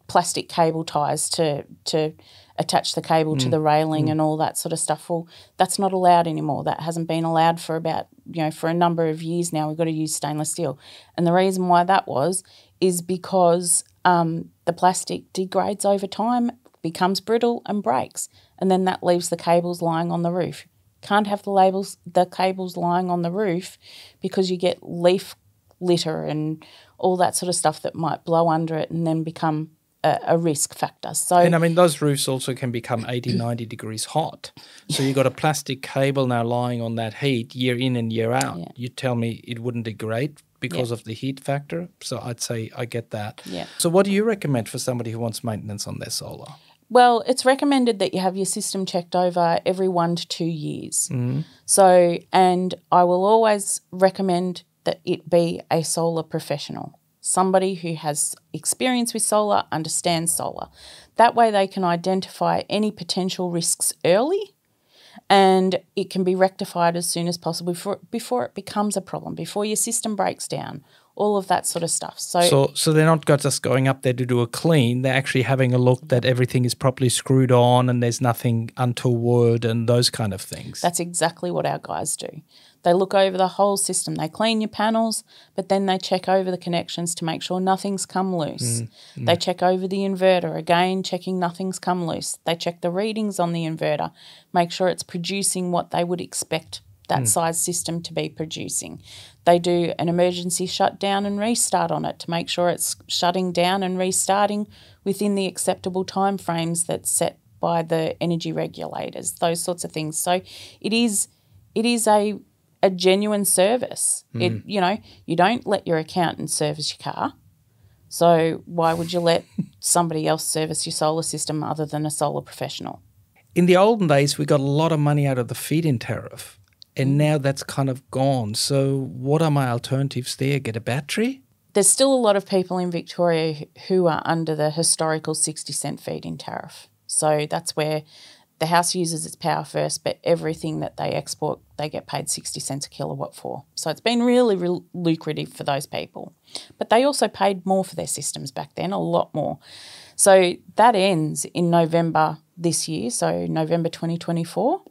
plastic cable ties to to attach the cable Mm. to the railing and all that sort of stuff. Well, that's not allowed anymore. That hasn't been allowed for about you know for a number of years now. We've got to use stainless steel, and the reason why that was is because um, the plastic degrades over time, becomes brittle and breaks, and then that leaves the cables lying on the roof. Can't have the labels the cables lying on the roof because you get leaf litter and all that sort of stuff that might blow under it and then become a, a risk factor. So And I mean, those roofs also can become 80, mm. 90 degrees hot. So you've got a plastic cable now lying on that heat year in and year out. Yeah. You tell me it wouldn't degrade because of the heat factor. So I'd say I get that. Yeah. So what do you recommend for somebody who wants maintenance on their solar? Well, it's recommended that you have your system checked over every one to two years. Mm-hmm. So, and I will always recommend that it be a solar professional, somebody who has experience with solar, understands solar. That way, they can identify any potential risks early and it can be rectified as soon as possible before, before it becomes a problem, before your system breaks down, all of that sort of stuff. So, So, so they're not just going up there to do a clean. They're actually having a look that everything is properly screwed on and there's nothing untoward and those kind of things. That's exactly what our guys do. They look over the whole system. They clean your panels, but then they check over the connections to make sure nothing's come loose. Mm-hmm. Mm-hmm. They check over the inverter, again, checking nothing's come loose. They check the readings on the inverter, make sure it's producing what they would expect that mm. size system to be producing. They do an emergency shutdown and restart on it to make sure it's shutting down and restarting within the acceptable timeframes that's set by the energy regulators, those sorts of things. So it is it is a a genuine service. It hmm. you know, you don't let your accountant service your car. So why would you let somebody else service your solar system other than a solar professional? In the olden days, we got a lot of money out of the feed-in tariff, and hmm. now that's kind of gone. So, what are my alternatives there? Get a battery? There's still a lot of people in Victoria who are under the historical 60 cent feed-in tariff. So that's where the house uses its power first, but everything that they export, they get paid 60 cents a kilowatt for. So it's been really, lucrative for those people. But they also paid more for their systems back then, a lot more. So that ends in November this year, so November 2024.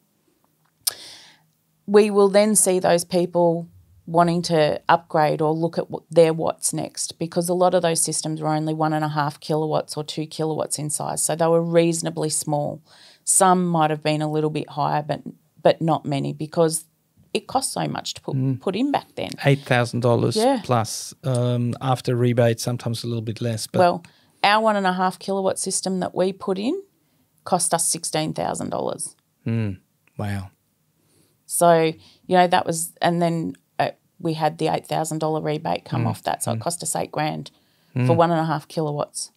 We will then see those people wanting to upgrade or look at their what's next because a lot of those systems were only one and a half kilowatts or two kilowatts in size. So they were reasonably small. Some might have been a little bit higher, but but not many because it cost so much to put mm. put in back then. Eight thousand yeah. dollars plus um, after rebate, sometimes a little bit less. But well, our one and a half kilowatt system that we put in cost us sixteen thousand dollars. Mm. Wow. So you know that was, and then uh, we had the eight thousand dollar rebate come mm. off that, so it mm. cost us eight grand for mm. one and a half kilowatts.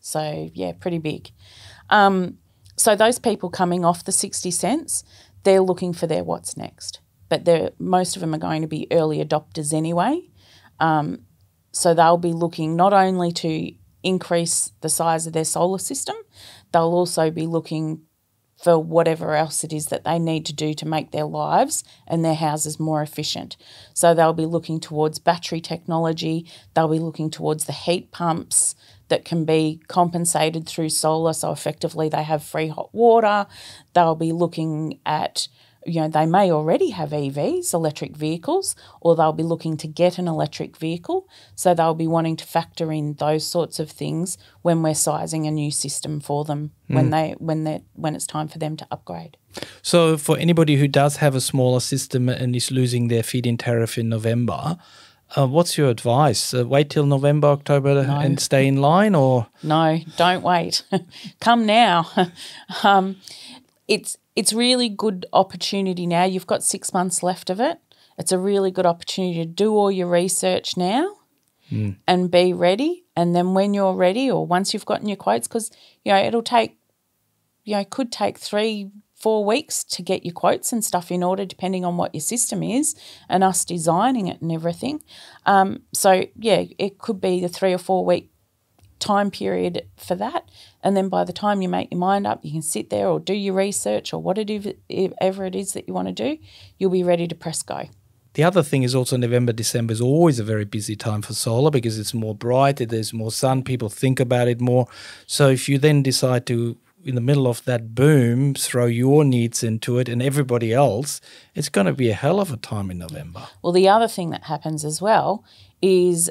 So yeah, pretty big. Um, so those people coming off the 60 cents, they're looking for their what's next. But most of them are going to be early adopters anyway. Um, so they'll be looking not only to increase the size of their solar system, they'll also be looking for whatever else it is that they need to do to make their lives and their houses more efficient. So they'll be looking towards battery technology, they'll be looking towards the heat pumps, that can be compensated through solar. So effectively, they have free hot water. They'll be looking at you know, they may already have EVs, electric vehicles, or they'll be looking to get an electric vehicle. So they'll be wanting to factor in those sorts of things when we're sizing a new system for them mm. when they when they when it's time for them to upgrade. So for anybody who does have a smaller system and is losing their feed-in tariff in November, uh, what's your advice? Uh, wait till November, October, no. and stay in line, or no? Don't wait. Come now. um, it's it's really good opportunity now. You've got six months left of it. It's a really good opportunity to do all your research now mm. and be ready. And then when you're ready, or once you've gotten your quotes, because you know it'll take, you know, it could take three, four weeks to get your quotes and stuff in order, depending on what your system is and us designing it and everything. Um, so, yeah, it could be a three or four week time period for that. And then by the time you make your mind up, you can sit there or do your research or whatever it is that you want to do, you'll be ready to press go. The other thing is also November, December is always a very busy time for solar because it's more bright, there's more sun, people think about it more. So if you then decide to in the middle of that boom, throw your needs into it and everybody else, it's going to be a hell of a time in November. Well, the other thing that happens as well is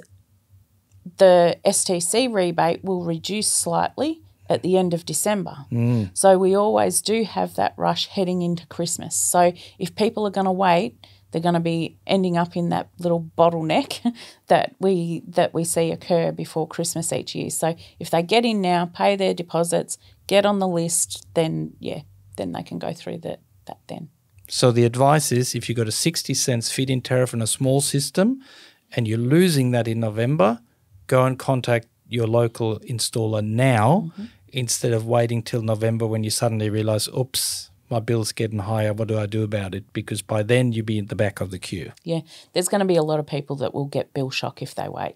the STC rebate will reduce slightly at the end of December. Mm. So we always do have that rush heading into Christmas. So if people are going to wait, they're going to be ending up in that little bottleneck that we that we see occur before Christmas each year. So if they get in now, pay their deposits, get on the list, then yeah, then they can go through that that then. So the advice is if you've got a 60 cents feed-in tariff on a small system and you're losing that in November, go and contact your local installer now mm-hmm. instead of waiting till November when you suddenly realize, oops, my bill's getting higher. What do I do about it? Because by then you'll be at the back of the queue. Yeah, there's going to be a lot of people that will get bill shock if they wait.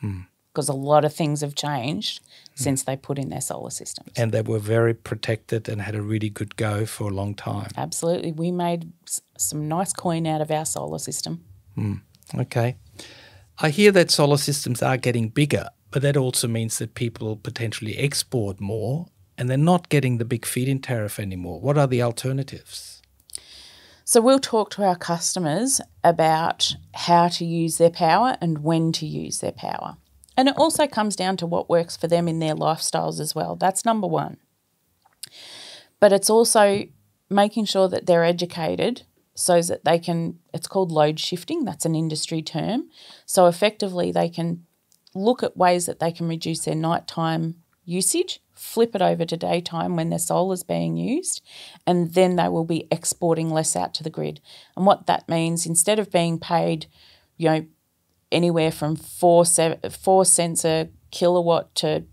Hmm. Because a lot of things have changed hmm. since they put in their solar systems. And they were very protected and had a really good go for a long time. Absolutely. We made some nice coin out of our solar system. Hmm. Okay. I hear that solar systems are getting bigger, but that also means that people potentially export more and they're not getting the big feed in tariff anymore. What are the alternatives? So, we'll talk to our customers about how to use their power and when to use their power. And it also comes down to what works for them in their lifestyles as well. That's number one. But it's also making sure that they're educated so that they can, it's called load shifting, that's an industry term. So effectively, they can look at ways that they can reduce their nighttime usage flip it over to daytime when their solar is being used, and then they will be exporting less out to the grid. And what that means, instead of being paid, you know, anywhere from four, seven, four cents a kilowatt to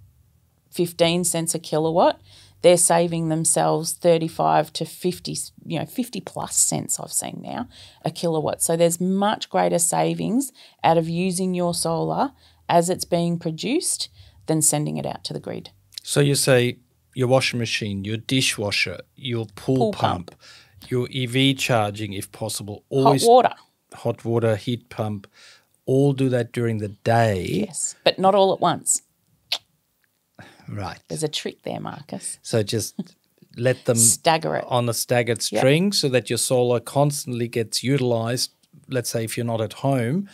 15 cents a kilowatt, they're saving themselves 35 to 50, you know, 50 plus cents I've seen now a kilowatt. So there's much greater savings out of using your solar as it's being produced than sending it out to the grid. So you say your washing machine, your dishwasher, your pool, Pool pump, pump. your EV charging if possible, always Hot water, hot water, heat pump, all do that during the day. yes, but not all at once. Right. There's a trick there, Marcus. So just let them Stagger it. on a staggered string so that your solar constantly gets utilized, let's say if you're not at home,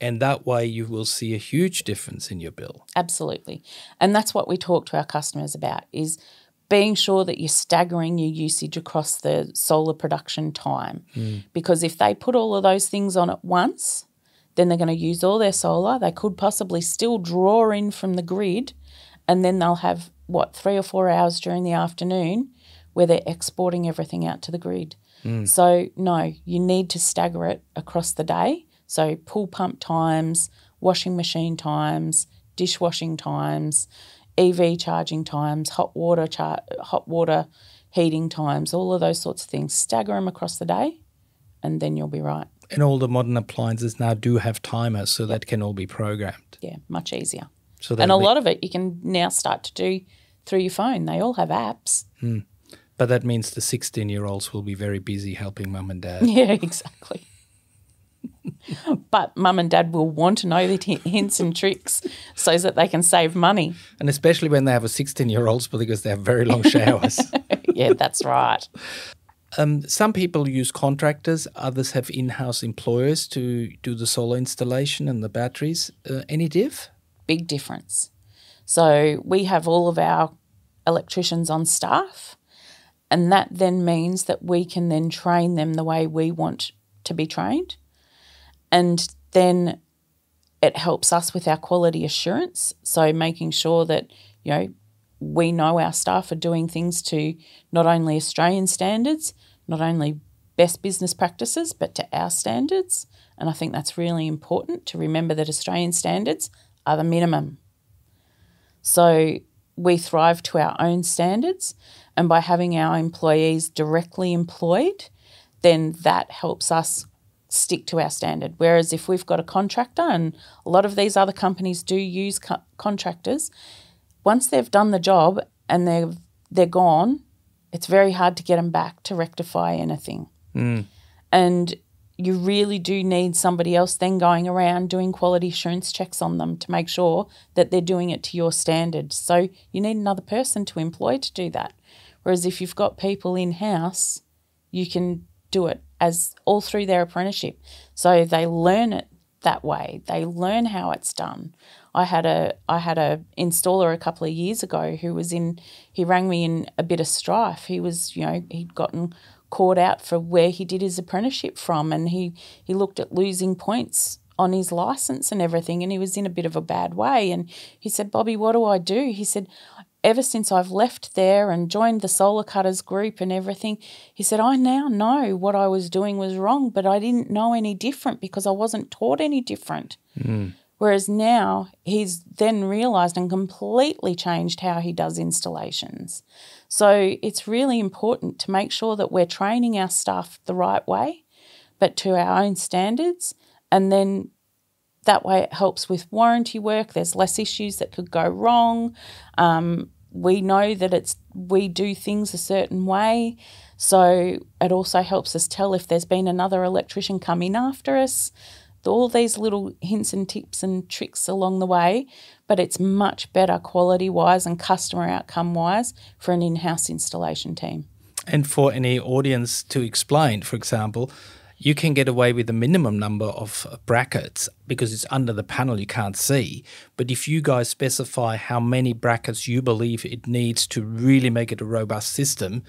and that way you will see a huge difference in your bill. Absolutely. And that's what we talk to our customers about is being sure that you're staggering your usage across the solar production time. Mm. Because if they put all of those things on at once, then they're going to use all their solar. They could possibly still draw in from the grid and then they'll have what 3 or 4 hours during the afternoon where they're exporting everything out to the grid. Mm. So no, you need to stagger it across the day. So pool pump times, washing machine times, dishwashing times, EV charging times, hot water char- hot water heating times, all of those sorts of things. Stagger them across the day, and then you'll be right. And all the modern appliances now do have timers, so that can all be programmed. Yeah, much easier. So And a be- lot of it you can now start to do through your phone. They all have apps. Hmm. But that means the 16 year olds will be very busy helping mum and dad. Yeah, exactly. But mum and dad will want to know the t- hints and tricks so that they can save money. and especially when they have a 16 year olds because they have very long showers. yeah, that's right. um, some people use contractors, others have in house employers to do the solar installation and the batteries. Uh, any diff? Big difference. So we have all of our electricians on staff, and that then means that we can then train them the way we want to be trained. And then it helps us with our quality assurance. So making sure that, you know, we know our staff are doing things to not only Australian standards, not only best business practices, but to our standards. And I think that's really important to remember that Australian standards are the minimum. So we thrive to our own standards. And by having our employees directly employed, then that helps us stick to our standard. Whereas if we've got a contractor, and a lot of these other companies do use co- contractors, once they've done the job and they're they're gone, it's very hard to get them back to rectify anything. Mm. And you really do need somebody else then going around doing quality assurance checks on them to make sure that they're doing it to your standards. So you need another person to employ to do that. Whereas if you've got people in house, you can do it as all through their apprenticeship. So they learn it that way. They learn how it's done. I had a I had a installer a couple of years ago who was in he rang me in a bit of strife. He was, you know, he'd gotten caught out for where he did his apprenticeship from and he he looked at losing points on his license and everything and he was in a bit of a bad way and he said, "Bobbi, what do I do?" He said, ever since I've left there and joined the Solar Cutters group and everything, he said, I now know what I was doing was wrong, but I didn't know any different because I wasn't taught any different. Mm. Whereas now he's then realised and completely changed how he does installations. So it's really important to make sure that we're training our staff the right way, but to our own standards. And then that way it helps with warranty work. There's less issues that could go wrong. Um, we know that it's we do things a certain way, so it also helps us tell if there's been another electrician come in after us. All these little hints and tips and tricks along the way, but it's much better quality wise and customer outcome wise for an in-house installation team. And for any audience to explain, for example, you can get away with a minimum number of brackets because it's under the panel you can't see. But if you guys specify how many brackets you believe it needs to really make it a robust system,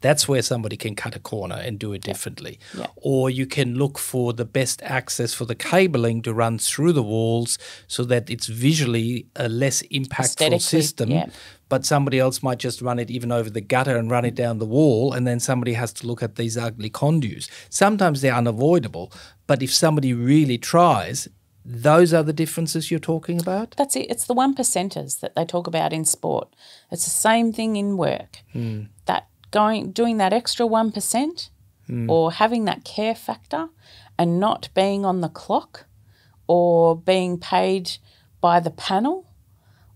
that's where somebody can cut a corner and do it differently. Yeah. Or you can look for the best access for the cabling to run through the walls so that it's visually a less impactful system yeah. but somebody else might just run it even over the gutter and run it down the wall, and then somebody has to look at these ugly conduits. Sometimes they're unavoidable, but if somebody really tries, those are the differences you're talking about? That's it. It's the one percenters that they talk about in sport. It's the same thing in work. That going doing that extra one or having that care factor and not being on the clock or being paid by the panel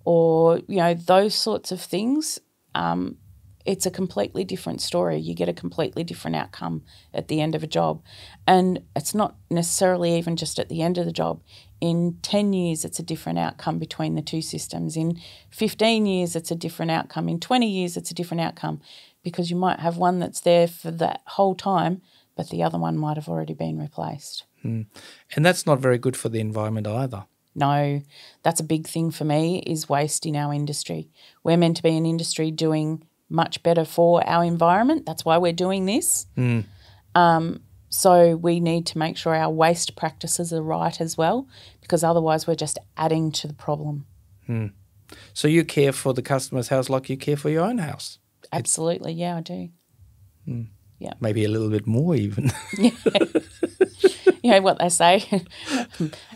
or you know those sorts of things um, it's a completely different story. You get a completely different outcome at the end of a job. And it's not necessarily even just at the end of the job. In 10 years it's a different outcome between the two systems. In 15 years it's a different outcome. In 20 years it's a different outcome because you might have one that's there for that whole time but the other one might have already been replaced hmm. And that's not very good for the environment either. no, that's a big thing for me is waste in our industry. We're meant to be an industry doing much better for our environment. That's why we're doing this. Hmm. Um, so we need to make sure our waste practices are right as well, because otherwise we're just adding to the problem. Hmm. So you care for the customer's house like you care for your own house. Absolutely, yeah, I do. Yeah. Maybe a little bit more even. yeah. You know what they say: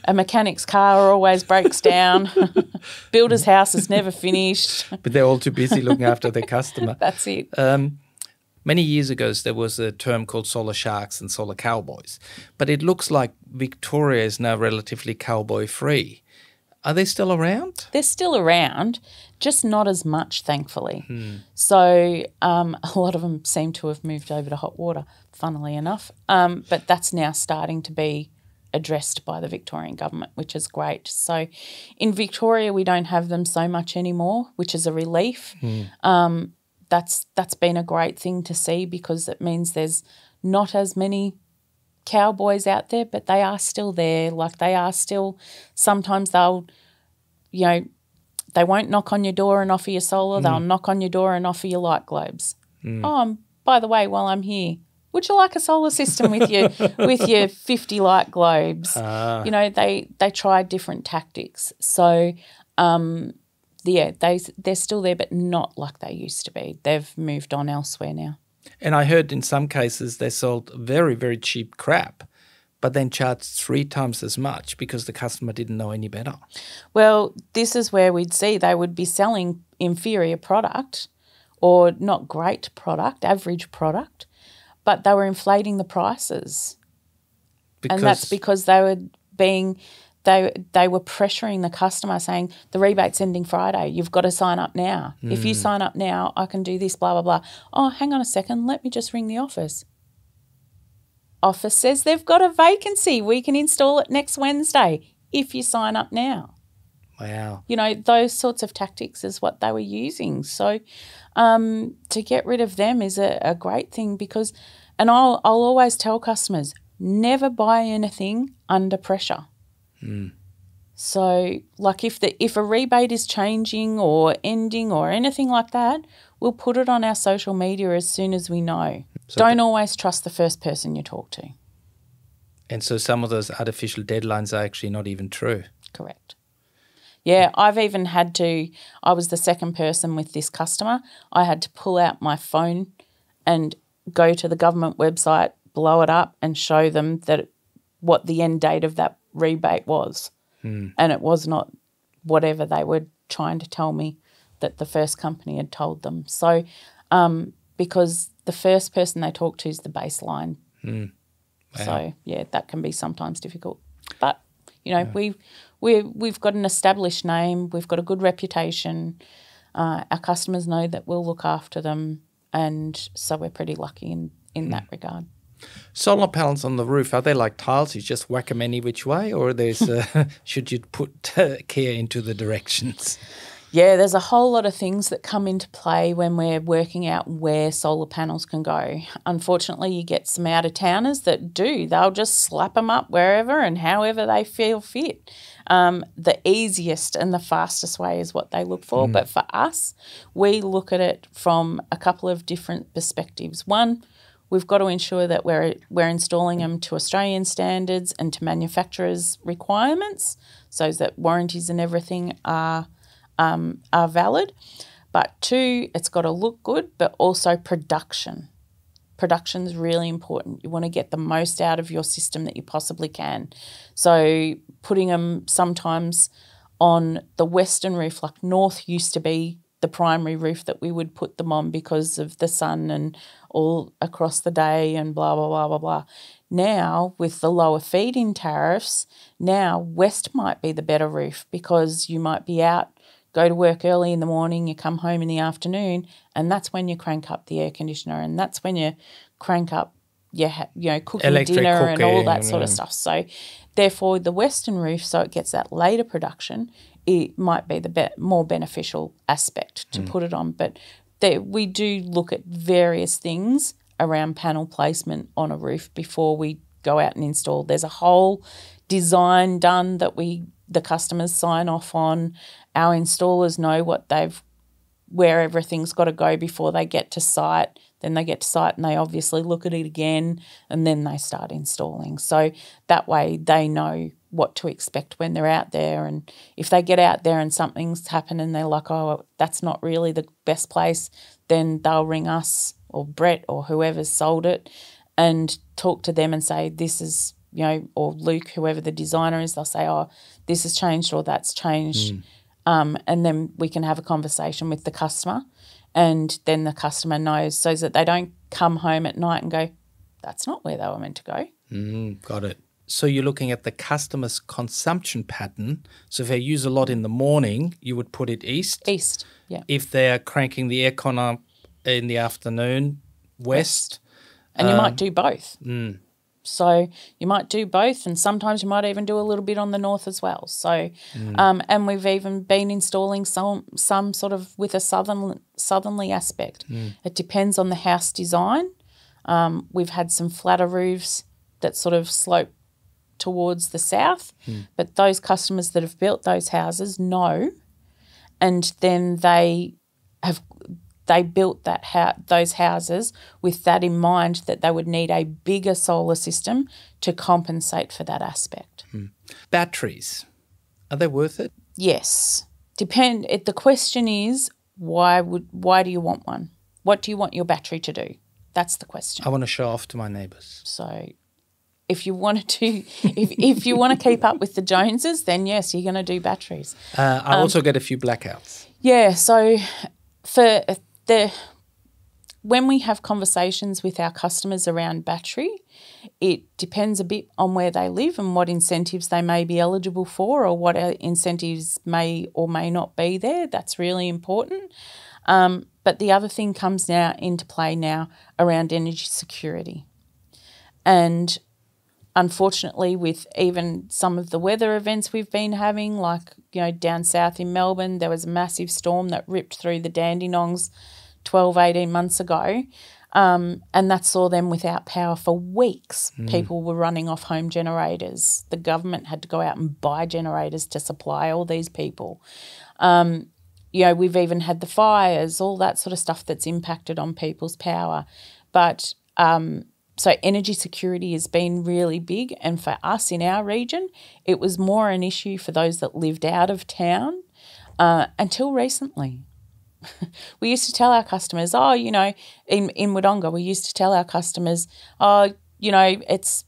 a mechanic's car always breaks down. Builder's house is never finished. but they're all too busy looking after their customer. That's it. Um, many years ago, there was a term called solar sharks and solar cowboys, but it looks like Victoria is now relatively cowboy free. Are they still around? they're still around, just not as much, thankfully. So um, a lot of them seem to have moved over to hot water, funnily enough. Um, but that's now starting to be addressed by the Victorian government, which is great. So in Victoria, we don't have them so much anymore, which is a relief. Um, that's that's been a great thing to see because it means there's not as many cowboys out there, but they are still there. Like they are still. Sometimes they'll, you know, they won't knock on your door and offer you solar. They'll mm. knock on your door and offer you light globes. Mm. Oh, and by the way, while I'm here, would you like a solar system with your with your fifty light globes? Ah. You know, they they try different tactics. So. Um, yeah, they they're still there, but not like they used to be. They've moved on elsewhere now. And I heard in some cases they sold very, very cheap crap, but then charged three times as much because the customer didn't know any better. Well, this is where we'd see they would be selling inferior product or not great product, average product, but they were inflating the prices. Because and that's because they were being they they were pressuring the customer saying the rebate's ending Friday. You've got to sign up now. If you sign up now, I can do this, blah blah blah. Oh, hang on a second, let me just ring the office. Office says they've got a vacancy. We can install it next Wednesday if you sign up now wow. you know those sorts of tactics is what they were using so um, to get rid of them is a, a great thing because and I'll, I'll always tell customers never buy anything under pressure Mm. so like if the if a rebate is changing or ending or anything like that we'll put it on our social media as soon as we know don't always trust the first person you talk to And so some of those artificial deadlines are actually not even true. Correct. Yeah, I've even had to. I was the second person with this customer. I had to pull out my phone and go to the government website, blow it up, and show them that what the end date of that rebate was, and it was not whatever they were trying to tell me that the first company had told them. So, um, because the first person they talk to is the baseline. So yeah, that can be sometimes difficult. But you know, we we we've got an established name, we've got a good reputation. Uh, our customers know that we'll look after them, and so we're pretty lucky in in that regard. Solar panels on the roof, are they like tiles? You just whack them any which way? Or there's uh, should you put uh, care into the directions? Yeah, there's a whole lot of things that come into play when we're working out where solar panels can go. Unfortunately, you get some out of towners that do. They'll just slap them up wherever and however they feel fit. Um, the easiest and the fastest way is what they look for. But for us, we look at it from a couple of different perspectives. One, we've got to ensure that we're we're installing them to Australian standards and to manufacturers' requirements, so that warranties and everything are um, are valid. But two, it's got to look good, but also production. production's really important. You want to get the most out of your system that you possibly can. So putting them sometimes on the western roof, like north used to be the primary roof that we would put them on because of the sun and all across the day and blah blah blah blah blah. Now with the lower feed-in tariffs, now west might be the better roof because you might be out go to work early in the morning, you come home in the afternoon, and that's when you crank up the air conditioner, and that's when you crank up your you know cooking Electric dinner and all that cooking, sort of stuff. So, therefore, the western roof, so it gets that later production, it might be the be- more beneficial aspect to mm. put it on. But there, we do look at various things around panel placement on a roof before we go out and install. There's a whole design done that we the customers sign off on. Our installers know what they've where everything's got to go before they get to site. Then they get to site and they obviously look at it again and then they start installing. So that way they know what to expect when they're out there. And if they get out there and something's happened and they're like, oh, that's not really the best place, then they'll ring us or Brett or whoever's sold it and talk to them and say, this is, you know, or Luke, whoever the designer is, they'll say, oh, this has changed or that's changed. Um, and then we can have a conversation with the customer and then the customer knows so that they don't come home at night and go, that's not where they were meant to go. Mm, got it. So you're looking at the customer's consumption pattern. So if they use a lot in the morning, you would put it east. East, yeah. If they're cranking the aircon up in the afternoon, west. And you might do both. So you might do both, and sometimes you might even do a little bit on the north as well. So, um, and we've even been installing some some sort of with a southern southerly aspect. It depends on the house design. Um, we've had some flatter roofs that sort of slope towards the south, but those customers that have built those houses know, and then they have they built that ha- those houses with that in mind that they would need a bigger solar system to compensate for that aspect. Batteries, are they worth it? Yes, depend. It, the question is why would why do you want one? What do you want your battery to do? That's the question. I want to show off to my neighbours. So, if you wanted to, if if you want to keep up with the Joneses, then yes, you're going to do batteries. Uh, I also get a few blackouts. Yeah, so for the when we have conversations with our customers around battery, it depends a bit on where they live and what incentives they may be eligible for or what incentives may or may not be there. That's really important. Um, but the other thing comes now into play now around energy security. And unfortunately, with even some of the weather events we've been having, like, you know, down south in Melbourne, there was a massive storm that ripped through the Dandenongs 12, 18 months ago. Um, and that saw them without power for weeks. People were running off home generators. The government had to go out and buy generators to supply all these people. Um, you know, we've even had the fires, all that sort of stuff that's impacted on people's power. But um, so energy security has been really big. And for us in our region, it was more an issue for those that lived out of town uh, until recently. we used to tell our customers, oh, you know, in, in Wodonga, we used to tell our customers, oh, you know, it's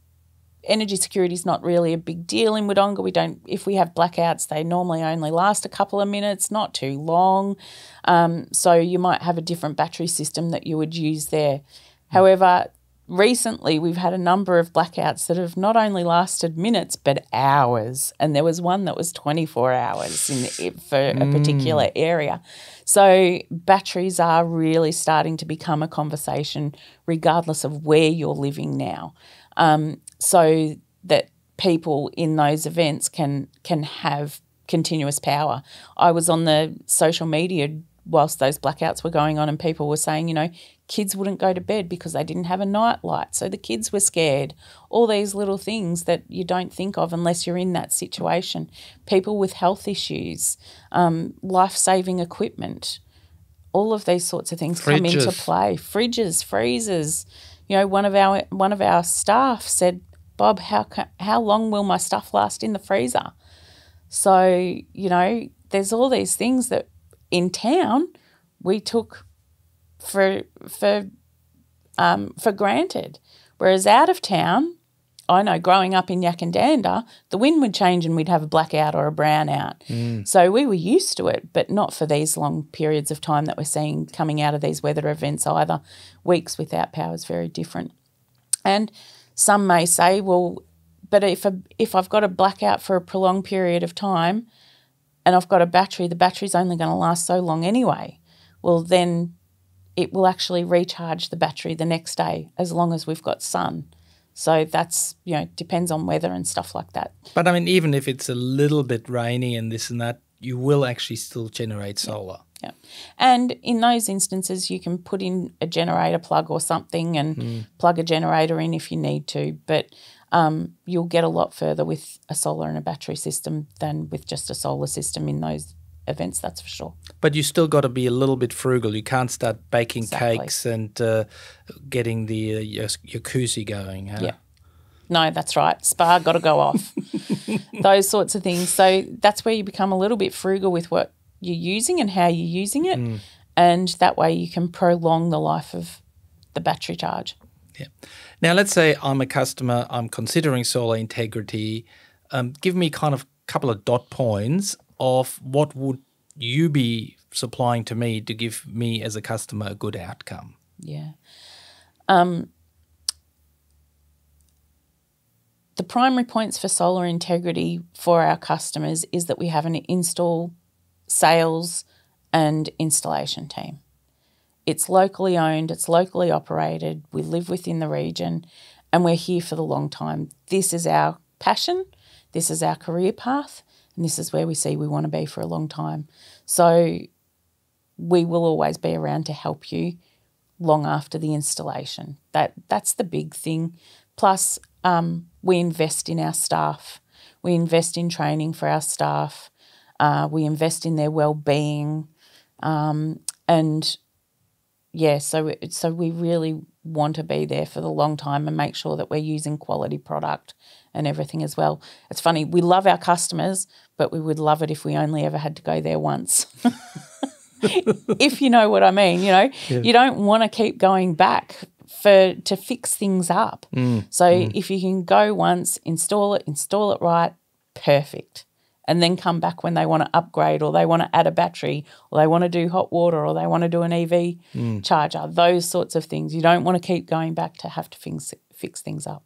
energy security is not really a big deal in Wodonga. We don't, if we have blackouts, they normally only last a couple of minutes, not too long. Um, so you might have a different battery system that you would use there. However, recently we've had a number of blackouts that have not only lasted minutes but hours, and there was one that was 24 hours in for a particular area. So batteries are really starting to become a conversation, regardless of where you're living now, um, so that people in those events can can have continuous power. I was on the social media whilst those blackouts were going on, and people were saying, you know, kids wouldn't go to bed because they didn't have a night light, so the kids were scared. All these little things that you don't think of unless you're in that situation. People with health issues, um, life saving equipment, all of these sorts of things come into play. Fridges, freezers. You know, one of our one of our staff said, "Bob, how ca- how long will my stuff last in the freezer?" So you know, there's all these things that in town we took for for um, for granted. Whereas out of town, I know growing up in Yackandandah, the wind would change and we'd have a blackout or a brownout. Mm. So we were used to it, but not for these long periods of time that we're seeing coming out of these weather events either. Weeks without power is very different. And some may say, well, but if a, if I've got a blackout for a prolonged period of time and I've got a battery, the battery's only going to last so long anyway. Well, then it will actually recharge the battery the next day as long as we've got sun. So that's, you know, depends on weather and stuff like that. But I mean, even if it's a little bit rainy and this and that, you will actually still generate solar. Yeah. And in those instances, you can put in a generator plug or something and mm. plug a generator in if you need to. But um, you'll get a lot further with a solar and a battery system than with just a solar system in those events, that's for sure. But you still got to be a little bit frugal. You can't start baking exactly. cakes and uh, getting the uh, jacuzzi going. Huh? Yeah. No, that's right. Spa got to go off. Those sorts of things. So that's where you become a little bit frugal with what you're using and how you're using it. Mm. And that way you can prolong the life of the battery charge. Yeah. Now, let's say I'm a customer, I'm considering solar integrity. Um, give me kind of a couple of dot points of what would you be supplying to me to give me as a customer a good outcome. Yeah. Um, the primary points for solar integrity for our customers is that we have an install, sales, and installation team. It's locally owned, it's locally operated, we live within the region, and we're here for the long time. This is our passion, this is our career path, and this is where we see we want to be for a long time. So we will always be around to help you long after the installation. That that's the big thing. Plus, um, we invest in our staff. We invest in training for our staff. Uh, we invest in their well-being, um, and yeah, so so we really want to be there for the long time and make sure that we're using quality product and everything as well. It's funny, we love our customers, but we would love it if we only ever had to go there once. if you know what I mean, you know, yeah. you don't want to keep going back for to fix things up. Mm, so mm. if you can go once, install it, install it right, perfect and then come back when they want to upgrade or they want to add a battery or they want to do hot water or they want to do an EV mm. charger, those sorts of things. You don't want to keep going back to have to fix, fix things up.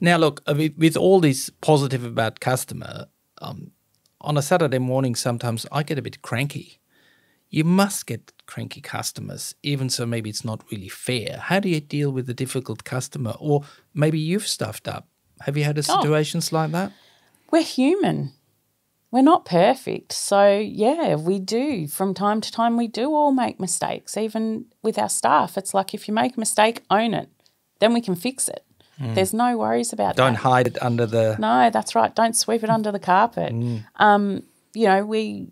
Now, look, with all this positive about customer, um, on a Saturday morning, sometimes I get a bit cranky. You must get cranky customers, even so maybe it's not really fair. How do you deal with a difficult customer? Or maybe you've stuffed up. Have you had a oh. situations oh, like that? We're human we're not perfect. So, yeah, we do. From time to time, we do all make mistakes, even with our staff. It's like if you make a mistake, own it, then we can fix it. Mm. There's no worries about that. Don't that. hide it under the. No, that's right. Don't sweep it under the carpet. Mm. Um, you know, we.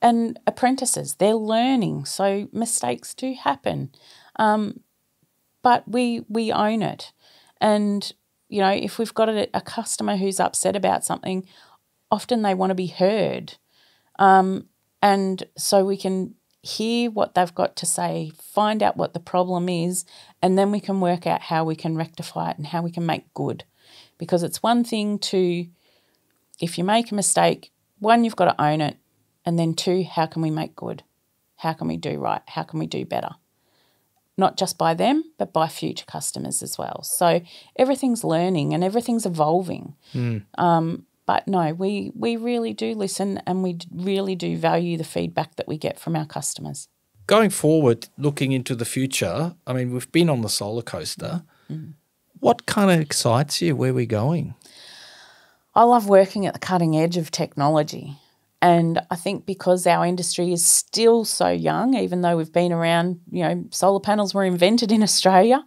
And apprentices, they're learning. So mistakes do happen. Um, but we we own it. And, you know, if we've got a, a customer who's upset about something, often they want to be heard. Um, and so we can hear what they've got to say, find out what the problem is, and then we can work out how we can rectify it and how we can make good. Because it's one thing to, if you make a mistake, one, you've got to own it. And then two, how can we make good? How can we do right? How can we do better? Not just by them, but by future customers as well. So everything's learning and everything's evolving. Mm. Um, but no, we, we really do listen and we really do value the feedback that we get from our customers. Going forward, looking into the future, I mean, we've been on the solar coaster. Mm. What kind of excites you? Where are we going? I love working at the cutting edge of technology. And I think because our industry is still so young, even though we've been around, you know, solar panels were invented in Australia,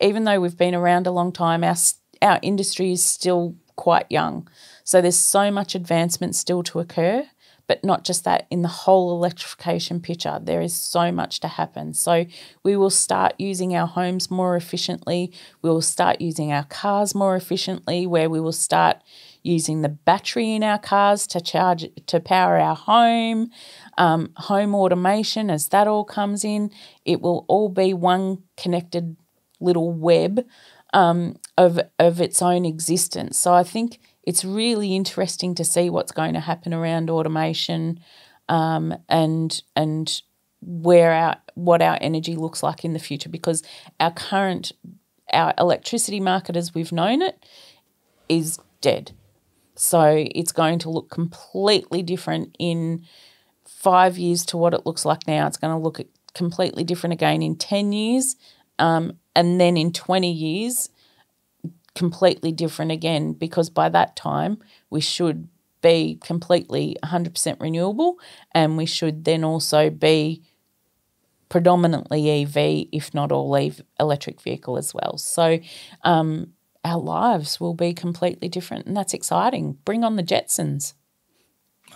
even though we've been around a long time, our, our industry is still quite young. So there's so much advancement still to occur, but not just that, in the whole electrification picture, there is so much to happen. So we will start using our homes more efficiently, we will start using our cars more efficiently, where we will start using the battery in our cars to charge to power our home, um, home automation as that all comes in. It will all be one connected little web um, of of its own existence. So I think it's really interesting to see what's going to happen around automation um, and and where our what our energy looks like in the future because our current our electricity market as we've known it is dead. So it's going to look completely different in five years to what it looks like now. It's going to look completely different again in 10 years. Um, and then in 20 years, completely different again, because by that time, we should be completely 100% renewable and we should then also be predominantly EV, if not all EV, electric vehicle as well. So um, our lives will be completely different, and that's exciting. Bring on the Jetsons.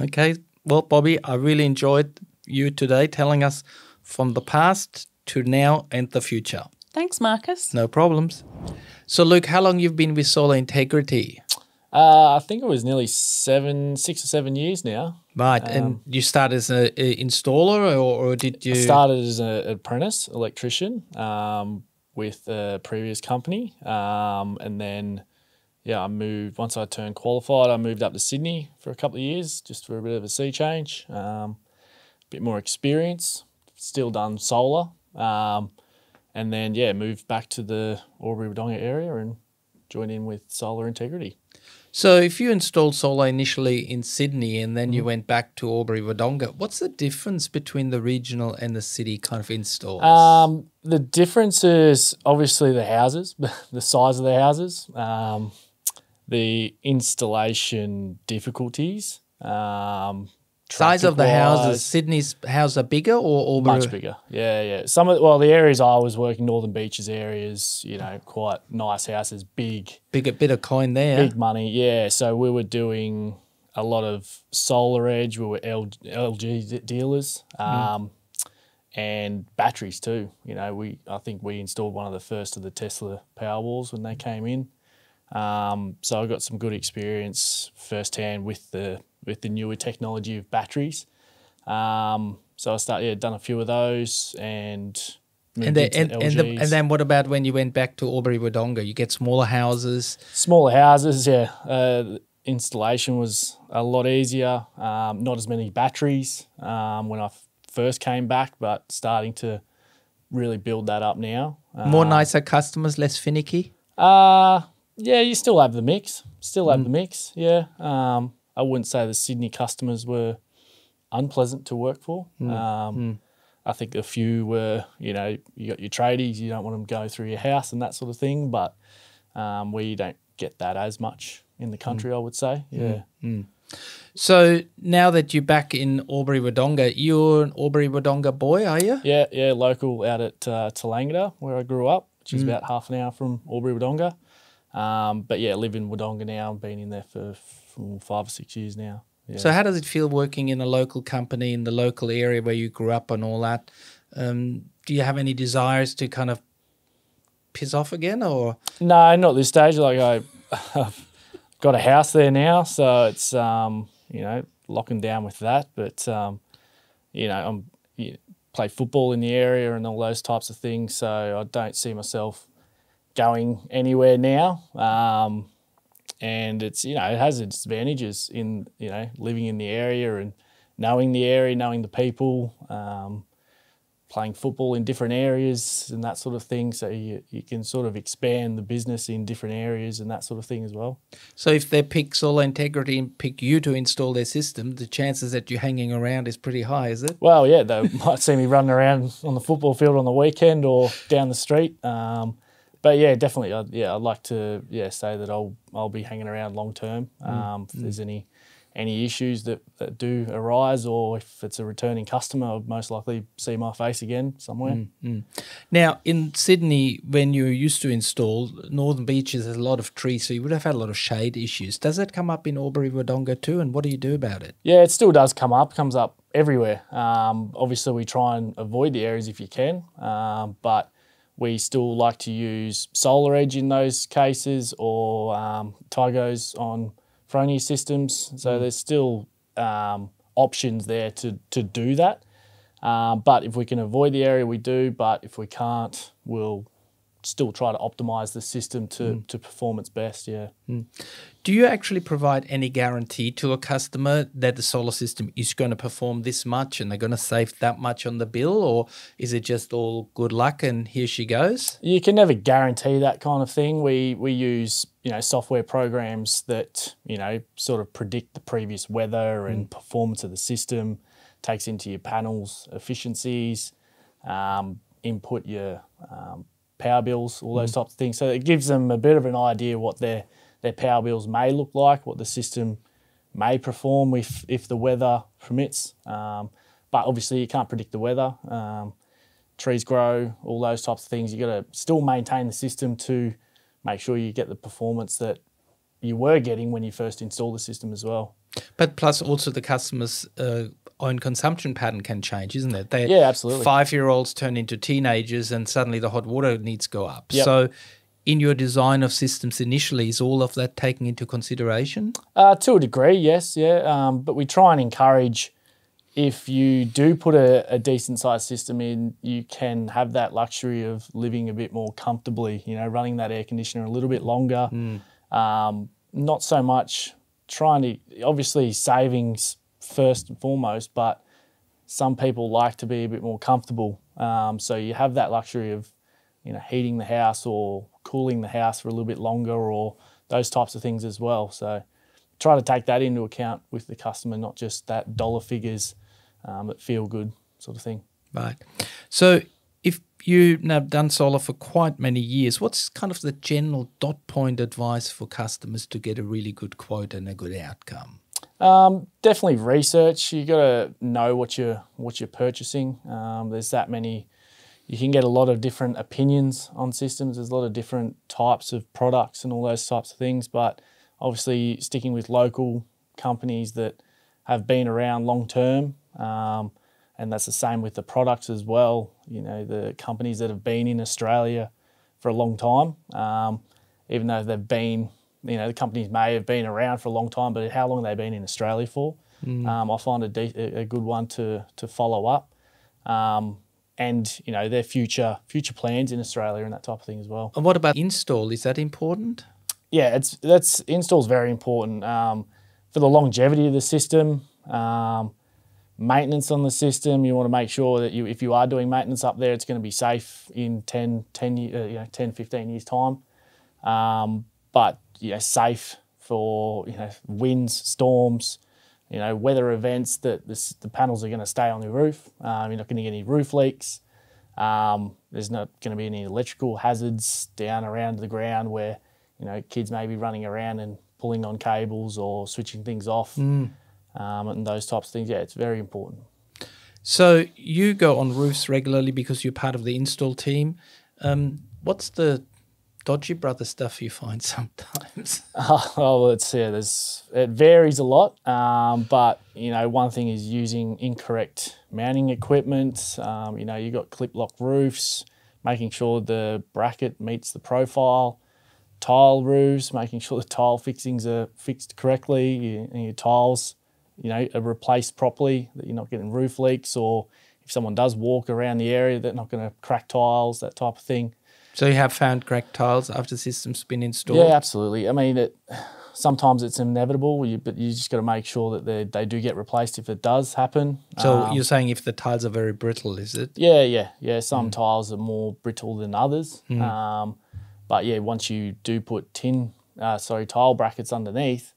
Okay. Well, Bobbi, I really enjoyed you today telling us from the past to now and the future. Thanks, Marcus. No problems. So, Luke, how long you've been with Solar Integrity? Uh, I think it was nearly seven, six or seven years now. Right, and you started as an installer, or, or did you? I started as an apprentice electrician um, with a previous company, um, and then yeah, I moved once I turned qualified. I moved up to Sydney for a couple of years just for a bit of a sea change, um, a bit more experience. Still done solar, um, and then yeah, moved back to the Albury Wodonga area and joined in with Solar Integrity. So, if you installed solar initially in Sydney and then you went back to Albury Wodonga, what's the difference between the regional and the city kind of installs? Um, the difference is obviously the houses, the size of the houses, um, the installation difficulties. Um, Size of the houses. Sydney's houses are bigger or much bigger. Yeah, yeah. Some of well, the areas I was working, Northern Beaches areas, you know, quite nice houses, big, Bigger bit of coin there. big money. Yeah, so we were doing a lot of Solar Edge. We were L- LG dealers, um, and batteries too. You know, we I think we installed one of the first of the Tesla Powerwalls when they came in. Um, so I got some good experience firsthand with the with the newer technology of batteries. Um, so I started yeah, done a few of those and And, the, and, and, the, and then what about when you went back to Albury Wodonga? You get smaller houses. smaller houses, yeah. Uh, installation was a lot easier. Um, not as many batteries um, when I f- first came back, but starting to really build that up now. More nicer customers, less finicky. Uh, yeah, you still have the mix. Still have the mix. Yeah. Um, I wouldn't say the Sydney customers were unpleasant to work for. Um, I think a few were, you know, you got your tradies, you don't want them to go through your house and that sort of thing. But um, we don't get that as much in the country, I would say. Yeah. So now that you're back in Albury Wodonga, you're an Albury Wodonga boy, are you? Yeah, yeah, local out at uh, where I grew up, which is about half an hour from Albury Wodonga. Um, but yeah, live in Wodonga now. I've been in there for, five or six years now. Yeah. So how does it feel working in a local company in the local area where you grew up and all that? Um, do you have any desires to kind of piss off again, or No, not this stage. Like I, I've got a house there now, so it's um, you know locking down with that. But um, you know, I'm you play football in the area and all those types of things, so I don't see myself going anywhere now. Um, and it's you know it has its advantages in you know living in the area and knowing the area, knowing the people. Um, playing football in different areas and that sort of thing. So you, you can sort of expand the business in different areas and that sort of thing as well. so if they pick Solar Integrity and pick you to install their system, the chances that you're hanging around is pretty high, is it? Well, yeah, they might see me running around on the football field on the weekend or down the street. Um, but yeah, definitely, I'd, yeah, I'd like to yeah say that I'll I'll be hanging around long term. Um, if there's any any issues that, that do arise, or if it's a returning customer, I'll most likely see my face again somewhere. Now, in Sydney, when you used to install, Northern Beaches there's a lot of trees, so you would have had a lot of shade issues. Does that come up in Albury Wodonga too, and what do you do about it? Yeah, it still does come up, comes up everywhere. Um, obviously, we try and avoid the areas if you can, um, but we still like to use Solar Edge in those cases or um, Tigos on Fronius systems. So there's still um, options there to, to do that. Um, but if we can avoid the area, we do. But if we can't, we'll still try to optimize the system to, to perform its best. Yeah. Do you actually provide any guarantee to a customer that the solar system is going to perform this much and they're going to save that much on the bill, or is it just all good luck and here she goes? You can never guarantee that kind of thing. We we use you know software programs that you know sort of predict the previous weather and performance of the system, takes into your panels efficiencies, um, input your um, power bills, all those types of things. So it gives them a bit of an idea what their their power bills may look like, what the system may perform if if the weather permits. Um, but obviously you can't predict the weather. Um, trees grow, all those types of things. You got to still maintain the system to make sure you get the performance that you were getting when you first installed the system as well. But plus, also the customer's uh, own consumption pattern can change, isn't it? They, Yeah, absolutely. Five-year-olds turn into teenagers, and suddenly the hot water needs go up. Yep. So, in your design of systems initially, is all of that taken into consideration? Uh, to a degree, yes, yeah. Um, but we try and encourage if you do put a, a decent sized system in, you can have that luxury of living a bit more comfortably, you know, running that air conditioner a little bit longer. Um, not so much trying to, obviously, savings first and foremost, but some people like to be a bit more comfortable. Um, so you have that luxury of, you know, heating the house or cooling the house for a little bit longer or those types of things as well. So try to take that into account with the customer, not just that dollar figures um, that feel good sort of thing. Right. So, if you've now done solar for quite many years, what's kind of the general dot point advice for customers to get a really good quote and a good outcome? Um, definitely research. You got to know what you're what you're purchasing. Um, there's that many. You can get a lot of different opinions on systems. There's a lot of different types of products and all those types of things. But obviously, sticking with local companies that have been around long term, um, and that's the same with the products as well. You know, the companies that have been in Australia for a long time, um, even though they've been, you know, the companies may have been around for a long time, but how long have they been in Australia for? Um, I find a, de- a good one to to follow up, um, and you know their future future plans in Australia and that type of thing as well. And what about install? Is that important? Yeah, it's that's install's very important um, for the longevity of the system. Um, maintenance on the system, you want to make sure that you, if you are doing maintenance up there, it's going to be safe in 10, 10, uh, you know, 10 15 years' time. Um, but, you know, safe for, you know, winds, storms, you know, weather events that this, the panels are going to stay on the roof. Um, you're not going to get any roof leaks. Um, there's not going to be any electrical hazards down around the ground where, you know, kids may be running around and pulling on cables or switching things off um, and those types of things. Yeah, it's very important. So you go on roofs regularly because you're part of the install team. Um, what's the dodgy brother stuff you find sometimes? oh, well, it's yeah, there's it varies a lot, um, but you know, one thing is using incorrect mounting equipment. Um, you know, you got clip lock roofs, making sure the bracket meets the profile. Tile roofs, making sure the tile fixings are fixed correctly, and your tiles, you know, are replaced properly. That you're not getting roof leaks, or if someone does walk around the area, they're not going to crack tiles, that type of thing. So you have found cracked tiles after the system's been installed? Yeah, absolutely. I mean, it, sometimes it's inevitable, you, but you just got to make sure that they, they do get replaced if it does happen. So Um, you're saying if the tiles are very brittle, is it? yeah, yeah, yeah. Some tiles are more brittle than others. Um, but yeah, once you do put tin, uh, sorry, tile brackets underneath,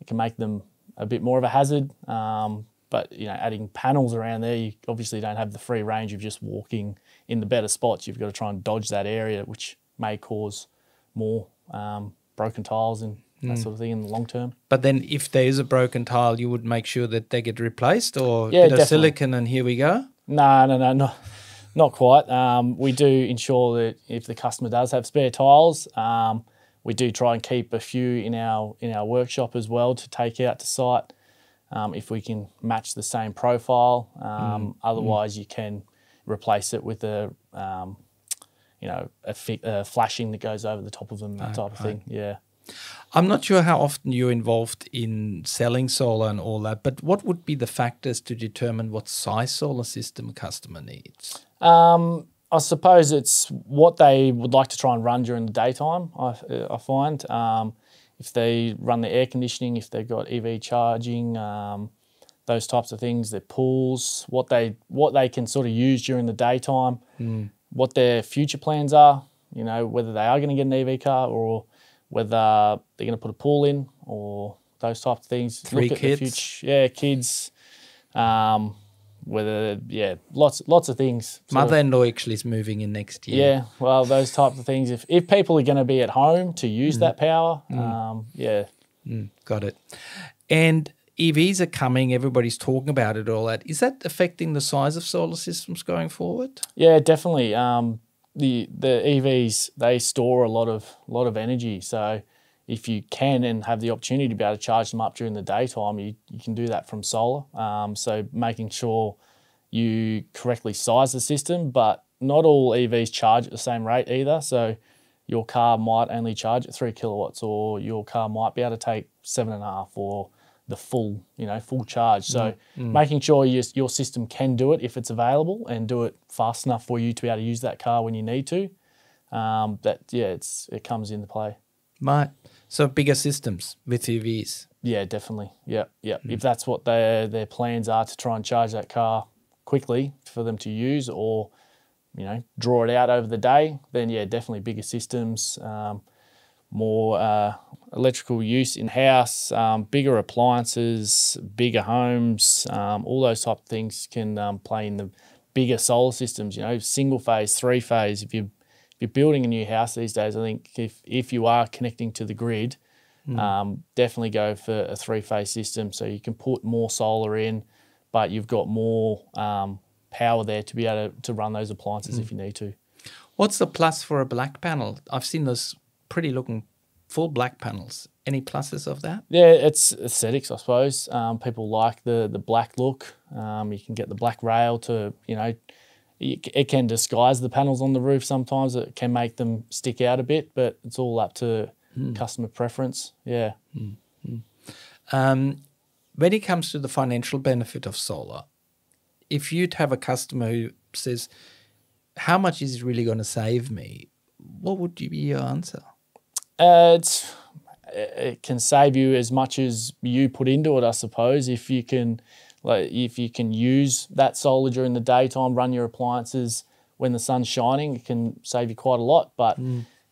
it can make them a bit more of a hazard. Um, but you know, adding panels around there, you obviously don't have the free range of just walking in the better spots. You've got to try and dodge that area, which may cause more um, broken tiles and that sort of thing in the long term. But then if there is a broken tile, you would make sure that they get replaced or Yeah, bit of silicon and here we go? No, no, no, no, not quite. Um, we do ensure that if the customer does have spare tiles, um, we do try and keep a few in our in our workshop as well to take out to site. Um, if we can match the same profile, um, otherwise you can replace it with a um, you know a, fi- a flashing that goes over the top of them, that type of thing. Yeah. I'm not sure how often you're involved in selling solar and all that, but what would be the factors to determine what size solar system a customer needs? Um, I suppose it's what they would like to try and run during the daytime. I, I find um, if they run the air conditioning, if they've got EV charging, um, those types of things, their pools, what they what they can sort of use during the daytime, Hmm. what their future plans are. You know whether they are going to get an EV car or whether they're going to put a pool in or those types of things. Three Look kids. future, yeah, kids. Um, whether yeah, lots lots of things. Mother-in-law actually is moving in next year. yeah, well, those types of things. If if people are going to be at home to Mm. use that power, um, yeah, Got it. And EVs are coming. Everybody's talking about it. All that is that affecting the size of solar systems going forward? yeah, definitely. Um, the the EVs they store a lot of lot of energy. So if you can and have the opportunity to be able to charge them up during the daytime, you, you can do that from solar. Um, so making sure you correctly size the system, but not all EVs charge at the same rate either. So your car might only charge at three kilowatts, or your car might be able to take seven and a half, or the full, you know, full charge. So making sure your, your system can do it if it's available and do it fast enough for you to be able to use that car when you need to. Um, that yeah, it's it comes into play. Right. So bigger systems with EVs. Yeah, definitely. Yeah, yeah. If that's what their their plans are to try and charge that car quickly for them to use, or you know, draw it out over the day, then yeah, definitely bigger systems, um, more uh, electrical use in house, um, bigger appliances, bigger homes, um, all those type of things can um, play in the bigger solar systems. You know, single phase, three phase. If you if you're building a new house these days, I think if if you are connecting to the grid, um, definitely go for a three phase system so you can put more solar in, but you've got more um, power there to be able to, to run those appliances if you need to. What's the plus for a black panel? I've seen those pretty looking full black panels. Any pluses of that? Yeah, it's aesthetics, I suppose. Um, people like the the black look. Um, you can get the black rail to, you know, it, can disguise the panels on the roof sometimes. It can make them stick out a bit, but it's all up to customer preference. Yeah. Um, when it comes to the financial benefit of solar, if you'd have a customer who says, "How much is it really going to save me?" What would be your answer? Uh, it's, it can save you as much as you put into it, I suppose. If you can, like, if you can use that solar during the daytime, run your appliances when the sun's shining, it can save you quite a lot. But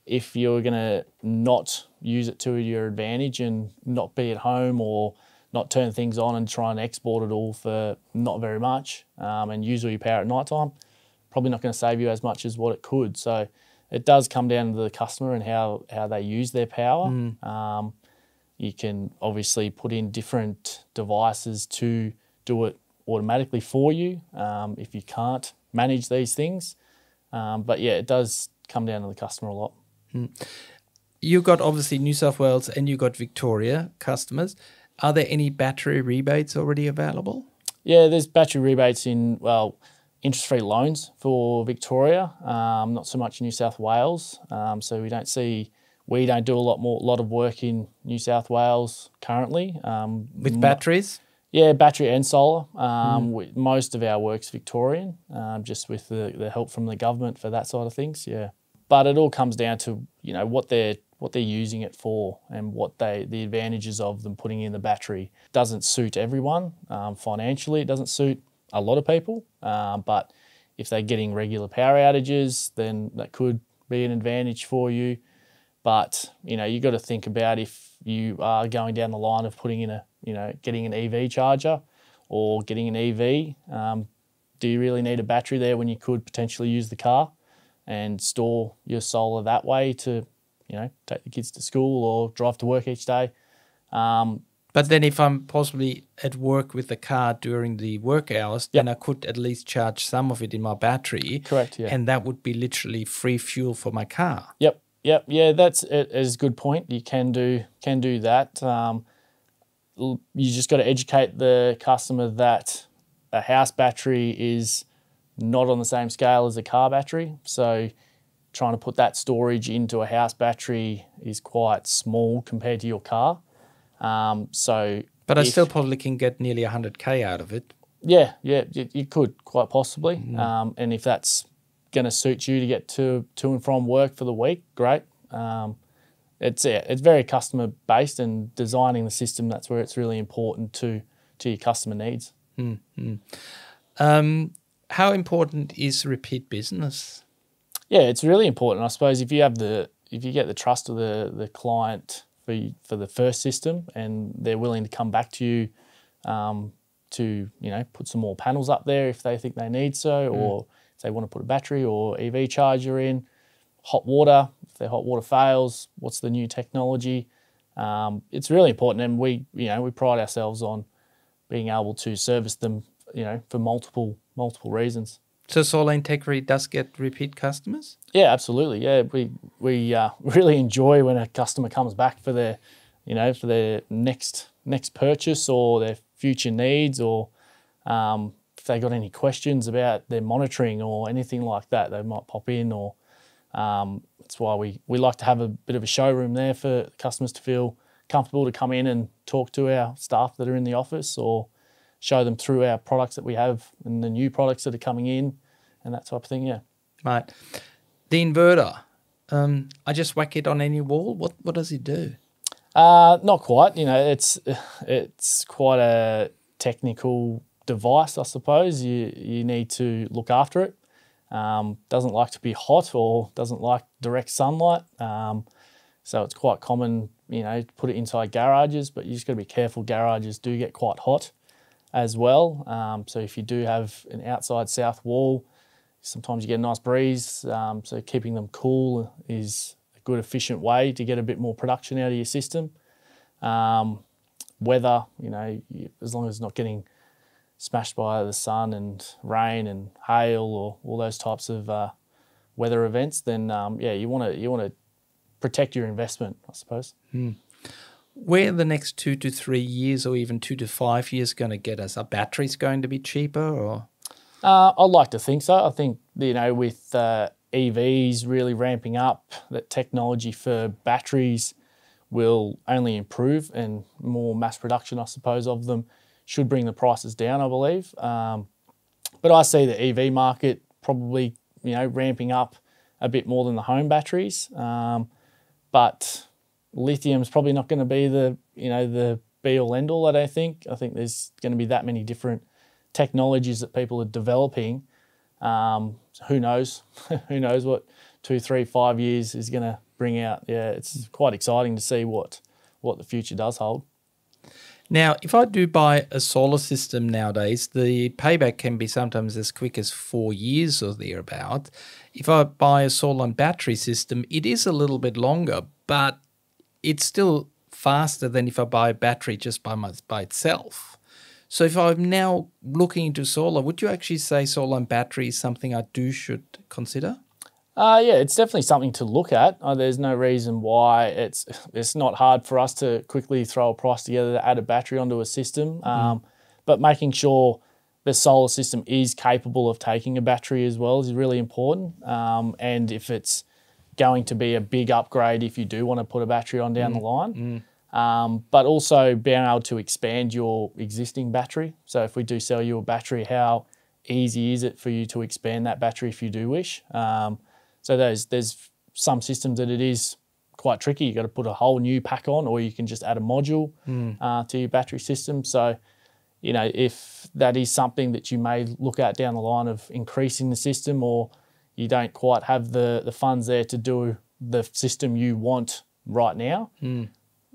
if you're gonna not use it to your advantage and not be at home or not turn things on and try and export it all for not very much um, and use all your power at night time, probably not going to save you as much as what it could. So it does come down to the customer and how, how they use their power. Um, you can obviously put in different devices to do it automatically for you um, if you can't manage these things. Um, but yeah, it does come down to the customer a lot. You've got obviously New South Wales and you've got Victoria customers. Are there any battery rebates already available? Yeah, there's battery rebates in, well, interest free loans for Victoria, um, not so much New South Wales. Um, so we don't see, we don't do a lot more, lot of work in New South Wales currently. Um, With batteries? Yeah, battery and solar. Um, we, most of our work's Victorian, um, just with the, the help from the government for that side of things. Yeah, but it all comes down to you know what they're what they're using it for and what they the advantages of them putting in the battery doesn't suit everyone um, financially. It doesn't suit a lot of people, um, but if they're getting regular power outages, then that could be an advantage for you. But you know, you got to think about if you are going down the line of putting in a, you know, getting an EV charger or getting an EV. Um, do you really need a battery there when you could potentially use the car and store your solar that way to, you know, take the kids to school or drive to work each day? Um, But then, if I'm possibly at work with the car during the work hours, then I could at least charge some of it in my battery. Correct, yeah. And that would be literally free fuel for my car. Yep, yep, yeah. That's it is a good point. You can do can do that. Um, you just got to educate the customer that a house battery is not on the same scale as a car battery. So trying to put that storage into a house battery is quite small compared to your car. Um, so, But I still probably can get nearly 100k out of it. yeah, yeah, you, you could quite possibly. Um, and if that's going to suit you to get to to and from work for the week, great. Um, it's yeah, it's very customer based and designing the system. That's where it's really important to to your customer needs. Um, how important is repeat business? Yeah, it's really important. I suppose if you have the if you get the trust of the the client for you, for the first system and they're willing to come back to you um, to you know put some more panels up there if they think they need so, or if they want to put a battery or EV charger in, hot water if their hot water fails, what's the new technology? Um, it's really important, and we you know we pride ourselves on being able to service them you know for multiple multiple reasons. So Solar Integrity does get repeat customers? Yeah, absolutely. Yeah, we we uh, really enjoy when a customer comes back for their, you know, for their next next purchase or their future needs, or um, if they got any questions about their monitoring or anything like that, they might pop in. Or um, that's why we we like to have a bit of a showroom there for customers to feel comfortable to come in and talk to our staff that are in the office or show them through our products that we have and the new products that are coming in and that type of thing. Yeah. Right. The inverter. Um, I just whack it on any wall. What what does it do? Uh, not quite. You know, it's it's quite a technical device, I suppose. You you need to look after it. Um, doesn't like to be hot or doesn't like direct sunlight. Um, so it's quite common, you know, to put it inside garages, but you just got to be careful. Garages do get quite hot as well. Um, so if you do have an outside south wall, sometimes you get a nice breeze. Um, so keeping them cool is a good, efficient way to get a bit more production out of your system. Um, weather, you know, you, as long as it's not getting smashed by the sun and rain and hail or all those types of uh, weather events, then um, yeah, you want to you want to protect your investment, I suppose. Where the next two to three years or even two to five years going to get us? Are batteries going to be cheaper or? Uh, I'd like to think so. I think you know with uh, EVs really ramping up, that technology for batteries will only improve, and more mass production, I suppose, of them should bring the prices down. I believe, um, but I see the EV market probably you know ramping up a bit more than the home batteries, um, but lithium is probably not going to be the you know the be all end all. I don't think. I think there's going to be that many different technologies that people are developing. Um, who knows? who knows what two, three, five years is going to bring out? Yeah, it's quite exciting to see what what the future does hold. Now, if I do buy a solar system nowadays, the payback can be sometimes as quick as four years or thereabout. If I buy a solar and battery system, it is a little bit longer, but it's still faster than if I buy a battery just by my, by itself. So if I'm now looking into solar, would you actually say solar and battery is something I do should consider? Uh, yeah, it's definitely something to look at. Uh, there's no reason why it's it's not hard for us to quickly throw a price together to add a battery onto a system. Um, But making sure the solar system is capable of taking a battery as well is really important. Um, and if it's going to be a big upgrade if you do want to put a battery on down the line. Um, but also being able to expand your existing battery. So if we do sell you a battery, how easy is it for you to expand that battery if you do wish? Um, so there's there's some systems that it is quite tricky. You've got to put a whole new pack on, or you can just add a module uh, to your battery system. So you know if that is something that you may look at down the line of increasing the system, or you don't quite have the the funds there to do the system you want right now.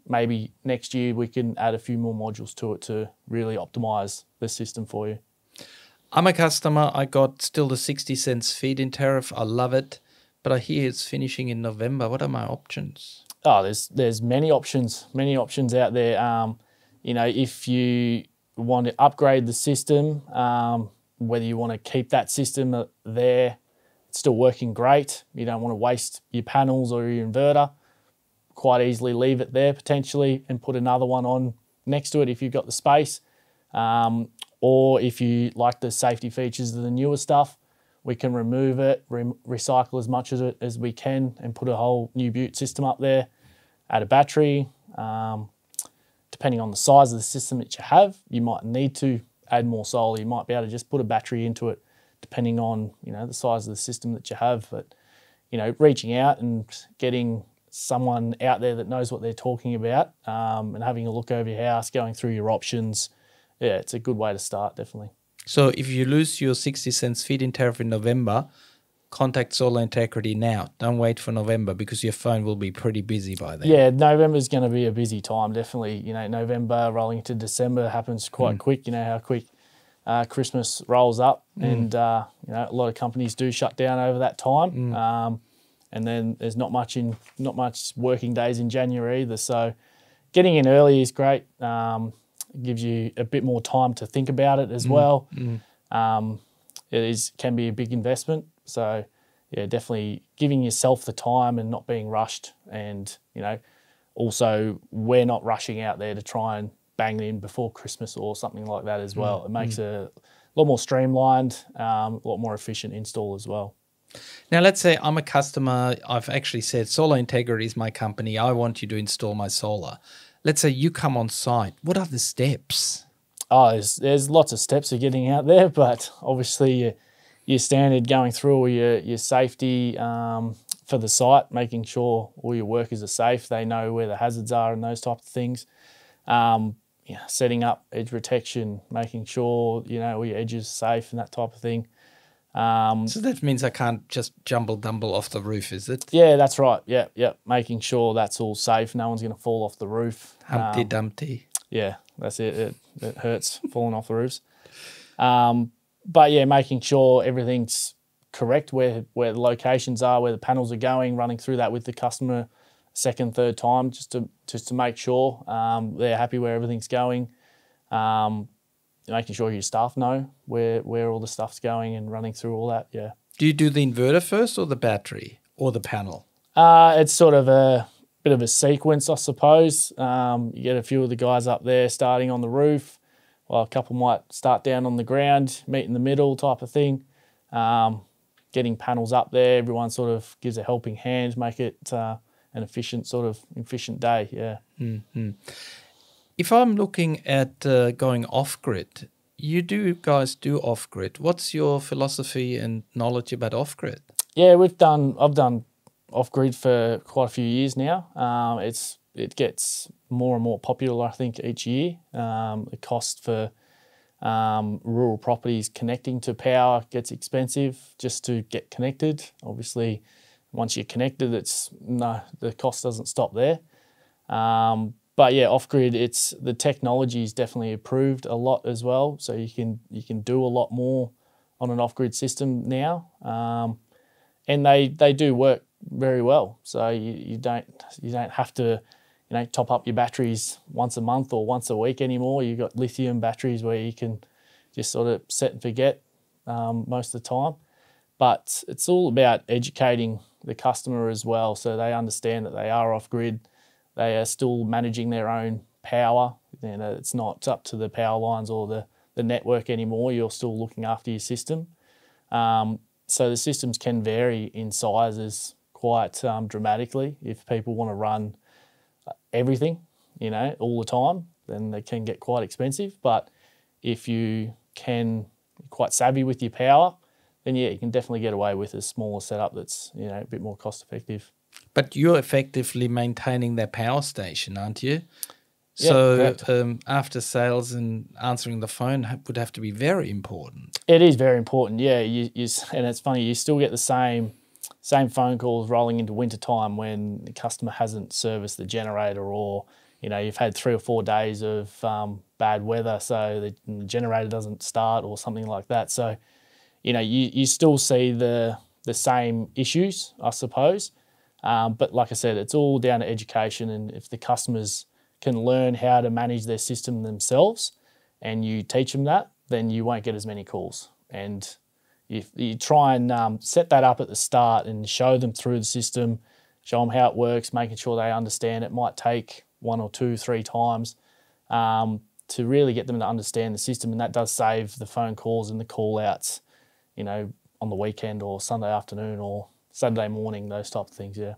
Maybe next year we can add a few more modules to it to really optimize the system for you. I'm a customer. I got still the 60 cents feed in tariff. I love it. But I hear it's finishing in November. What are my options? Oh, there's there's many options, many options out there. Um, you know, if you want to upgrade the system, um, whether you want to keep that system uh, there, it's still working great. You don't want to waste your panels or your inverter. Quite easily leave it there potentially and put another one on next to it if you've got the space. Um, or if you like the safety features of the newer stuff, we can remove it, re- recycle as much of it as we can, and put a whole new Butte system up there. Add a battery. Um, depending on the size of the system that you have, you might need to add more solar. You might be able to just put a battery into it depending on you know the size of the system that you have. But you know, reaching out and getting someone out there that knows what they're talking about um, and having a look over your house, going through your options, yeah, it's a good way to start, definitely. So if you lose your 60 cents feed-in tariff in November, contact Solar Integrity now. Don't wait for November because your phone will be pretty busy by then. Yeah, November's going to be a busy time, definitely. You know, November rolling into December happens quite Mm. quick. You know how quick uh, Christmas rolls up, Mm. and uh, you know a lot of companies do shut down over that time. Mm. Um, and then there's not much in not much working days in January either. So getting in early is great. Um, it gives you a bit more time to think about it as Mm. well. Um, it is can be a big investment. So yeah, definitely giving yourself the time and not being rushed, and you know, also we're not rushing out there to try and bang in before Christmas or something like that as well. It makes a lot more streamlined, um, a lot more efficient install as well. Now, let's say I'm a customer. I've actually said Solar Integrity is my company. I want you to install my solar. Let's say you come on site. What are the steps? Oh, there's, there's lots of steps of getting out there, but obviously your, your standard going through all your, your safety um, for the site, making sure all your workers are safe, they know where the hazards are and those type of things. Um, yeah, setting up edge protection, making sure you know all your edges are safe and that type of thing. Um, So that means I can't just jumble dumble off the roof, is it? yeah, that's right. Yeah, yeah, making sure that's all safe. No one's going to fall off the roof. Humpty Um, Dumpty. yeah, that's it. It, it hurts falling off the roofs. Um, but yeah, making sure everything's correct where where the locations are, where the panels are going, running through that with the customer second, third time, just to just to make sure um, they're happy where everything's going. Um, making sure your staff know where where all the stuff's going and running through all that. Yeah. Do you do the inverter first or the battery or the panel? Uh, it's sort of a bit of a sequence, I suppose. Um, you get a few of the guys up there starting on the roof, while a couple might start down on the ground, meet in the middle type of thing. Um, getting panels up there, everyone sort of gives a helping hand, make it uh, an efficient sort of efficient day. Yeah. If I'm looking at uh, going off grid, you do guys do off grid. What's your philosophy and knowledge about off grid? Yeah, we've done. I've done off grid for quite a few years now. Um, it's it gets more and more popular, I think, each year. Um, the cost for um, rural properties connecting to power gets expensive just to get connected. Obviously, once you're connected, it's no the cost doesn't stop there. Um, but yeah, off grid, it's the technology is definitely improved a lot as well. So you can you can do a lot more on an off grid system now. Um, and they they do work very well. So you, you don't you don't have to you know top up your batteries once a month or once a week anymore. You've got lithium batteries where you can just sort of set and forget um, most of the time. But it's all about educating the customer as well, so they understand that they are off grid. They are still managing their own power. You know, it's not up to the power lines or the, the network anymore. You're still looking after your system. Um, so the systems can vary in sizes quite um, dramatically. If people want to run uh, everything, you know, all the time, then they can get quite expensive. But if you can quite savvy with your power, then yeah, you can definitely get away with a smaller setup that's you know a bit more cost effective. But you're effectively maintaining their power station, aren't you? Yeah, so um, after sales and answering the phone would have to be very important. It is very important, yeah. You, you and it's funny, you still get the same same phone calls rolling into winter time when the customer hasn't serviced the generator, or you know you've had three or four days of um, bad weather, so the, the generator doesn't start or something like that. So you know you, you still see the the same issues, I suppose. Um, but like I said, it's all down to education, and if the customers can learn how to manage their system themselves, and you teach them that, then you won't get as many calls. And if you try and um, set that up at the start and show them through the system, show them how it works, making sure they understand it might take one or two, three times um, to really get them to understand the system, and that does save the phone calls and the call outs, you know, on the weekend or Sunday afternoon or Saturday morning, those type of things. Yeah.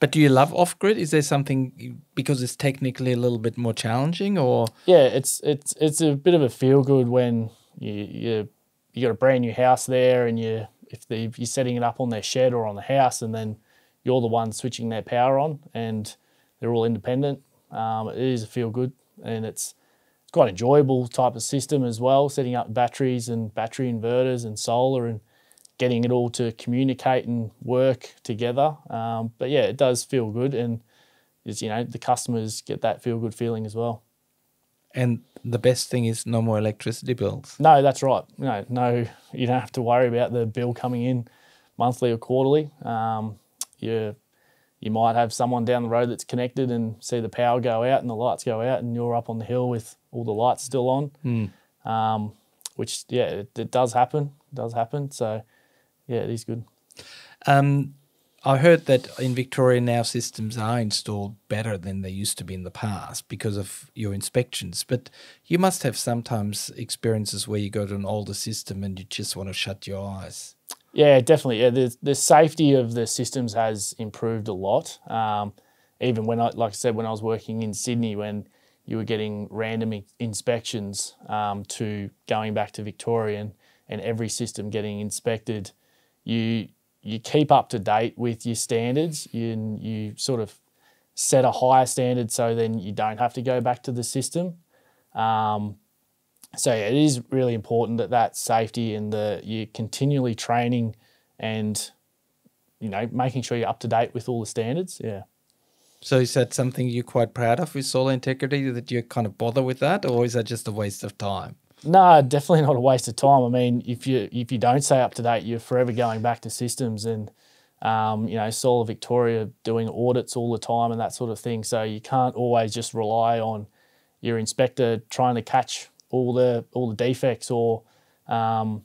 But do you love off grid? Is there something because it's technically a little bit more challenging, or yeah, it's it's it's a bit of a feel good when you you you got a brand new house there, and you if, the, if you're setting it up on their shed or on the house, and then you're the one switching their power on, and they're all independent. Um, it is a feel good, and it's it's quite enjoyable type of system as well. Setting up batteries and battery inverters and solar and getting it all to communicate and work together. Um, but yeah, it does feel good, and is you know the customers get that feel good feeling as well. And the best thing is no more electricity bills. No, that's right. No, no, you don't have to worry about the bill coming in monthly or quarterly. Um, you you might have someone down the road that's connected and see the power go out and the lights go out, and you're up on the hill with all the lights still on. Mm. Um, which yeah, it, it does happen. It does happen. So yeah, it is good. Um, I heard that in Victoria now systems are installed better than they used to be in the past because of your inspections. But you must have sometimes experiences where you go to an older system and you just want to shut your eyes. Yeah, definitely. Yeah, the the safety of the systems has improved a lot. Um, even when I, like I said, when I was working in Sydney, when you were getting random inspections um, to going back to Victoria and, and every system getting inspected, you you keep up to date with your standards. You you sort of set a higher standard so then you don't have to go back to the system. Um, so it is really important that that safety and the you're continually training and you know making sure you're up to date with all the standards. Yeah. So is that something you're quite proud of with solar integrity that you kind of bother with that, or is that just a waste of time? No, definitely not a waste of time. I mean, if you if you don't stay up to date, you're forever going back to systems and um, you know, Solar Victoria doing audits all the time and that sort of thing. So you can't always just rely on your inspector trying to catch all the all the defects, or um,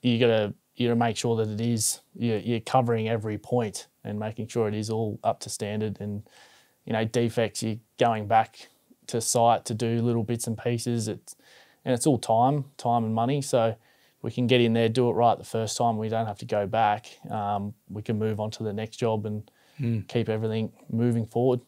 you gotta you gotta make sure that it is you're, you're covering every point and making sure it is all up to standard. And you know, defects you're going back to site to do little bits and pieces. It's and it's all time, time and money. So we can get in there, do it right the first time. We don't have to go back. Um, we can move on to the next job and Mm. keep everything moving forward.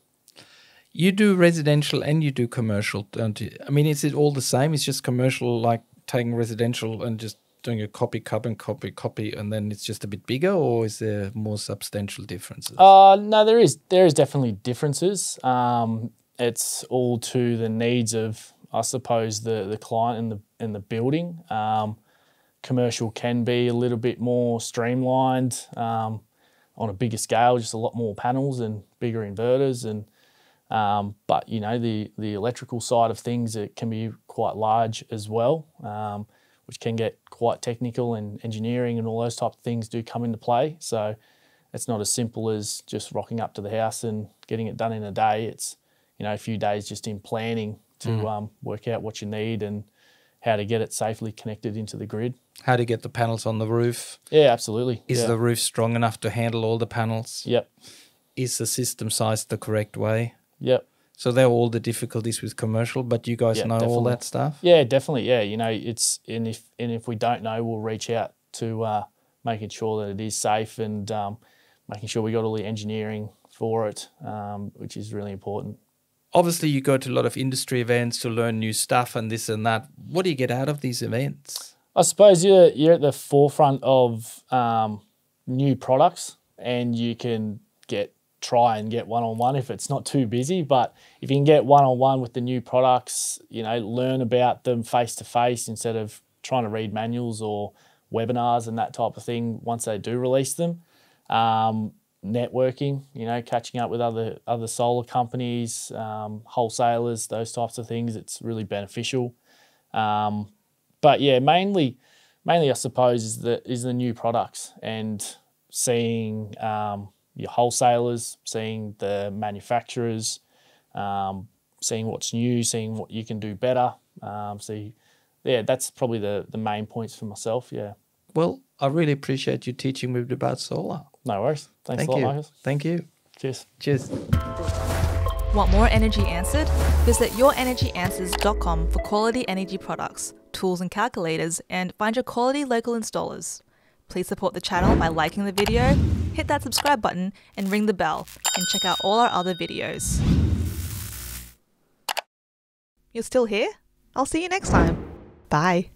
You do residential and you do commercial, don't you? I mean, is it all the same? It's just commercial, like taking residential and just doing a copy, carbon copy, copy, and then it's just a bit bigger, or is there more substantial differences? Uh, no, there is there is definitely differences. Um, it's all to the needs of, I suppose, the the client and the and the building. Um, commercial can be a little bit more streamlined um, on a bigger scale, just a lot more panels and bigger inverters and. Um, but you know the the electrical side of things it can be quite large as well, um, which can get quite technical and engineering and all those type of things do come into play. So it's not as simple as just rocking up to the house and getting it done in a day. It's you know a few days just in planning to um, work out what you need and how to get it safely connected into the grid. How to get the panels on the roof? Yeah, absolutely. Is yeah. the roof strong enough to handle all the panels? Yep. Is the system sized the correct way? Yep. So there are all the difficulties with commercial, but you guys Yeah, know all that stuff. Yeah, definitely. Yeah, you know, it's and if and if we don't know, we'll reach out to uh, making sure that it is safe and um, making sure we got all the engineering for it, um, which is really important. Obviously, you go to a lot of industry events to learn new stuff and this and that. What do you get out of these events? I suppose you're you're at the forefront of um, new products, and you can get try and get one on one if it's not too busy. But if you can get one on one with the new products, you know, learn about them face to face instead of trying to read manuals or webinars and that type of thing. Once they do release them, um, networking, you know, catching up with other other solar companies, um, wholesalers, those types of things. It's really beneficial. Um, but yeah, mainly, mainly I suppose is the is the new products and seeing um, your wholesalers, seeing the manufacturers, um, seeing what's new, seeing what you can do better. Um, so yeah, that's probably the the main points for myself. Yeah, Well, I really appreciate you teaching me about solar. No worries. Thanks Thank a lot, you. Marcus. Thank you. Cheers. Cheers. Want more energy answered? Visit yourenergyanswers.com for quality energy products, tools and calculators, and find your quality local installers. Please support the channel by liking the video, hit that subscribe button, and ring the bell, and check out all our other videos. You're still here? I'll see you next time. Bye.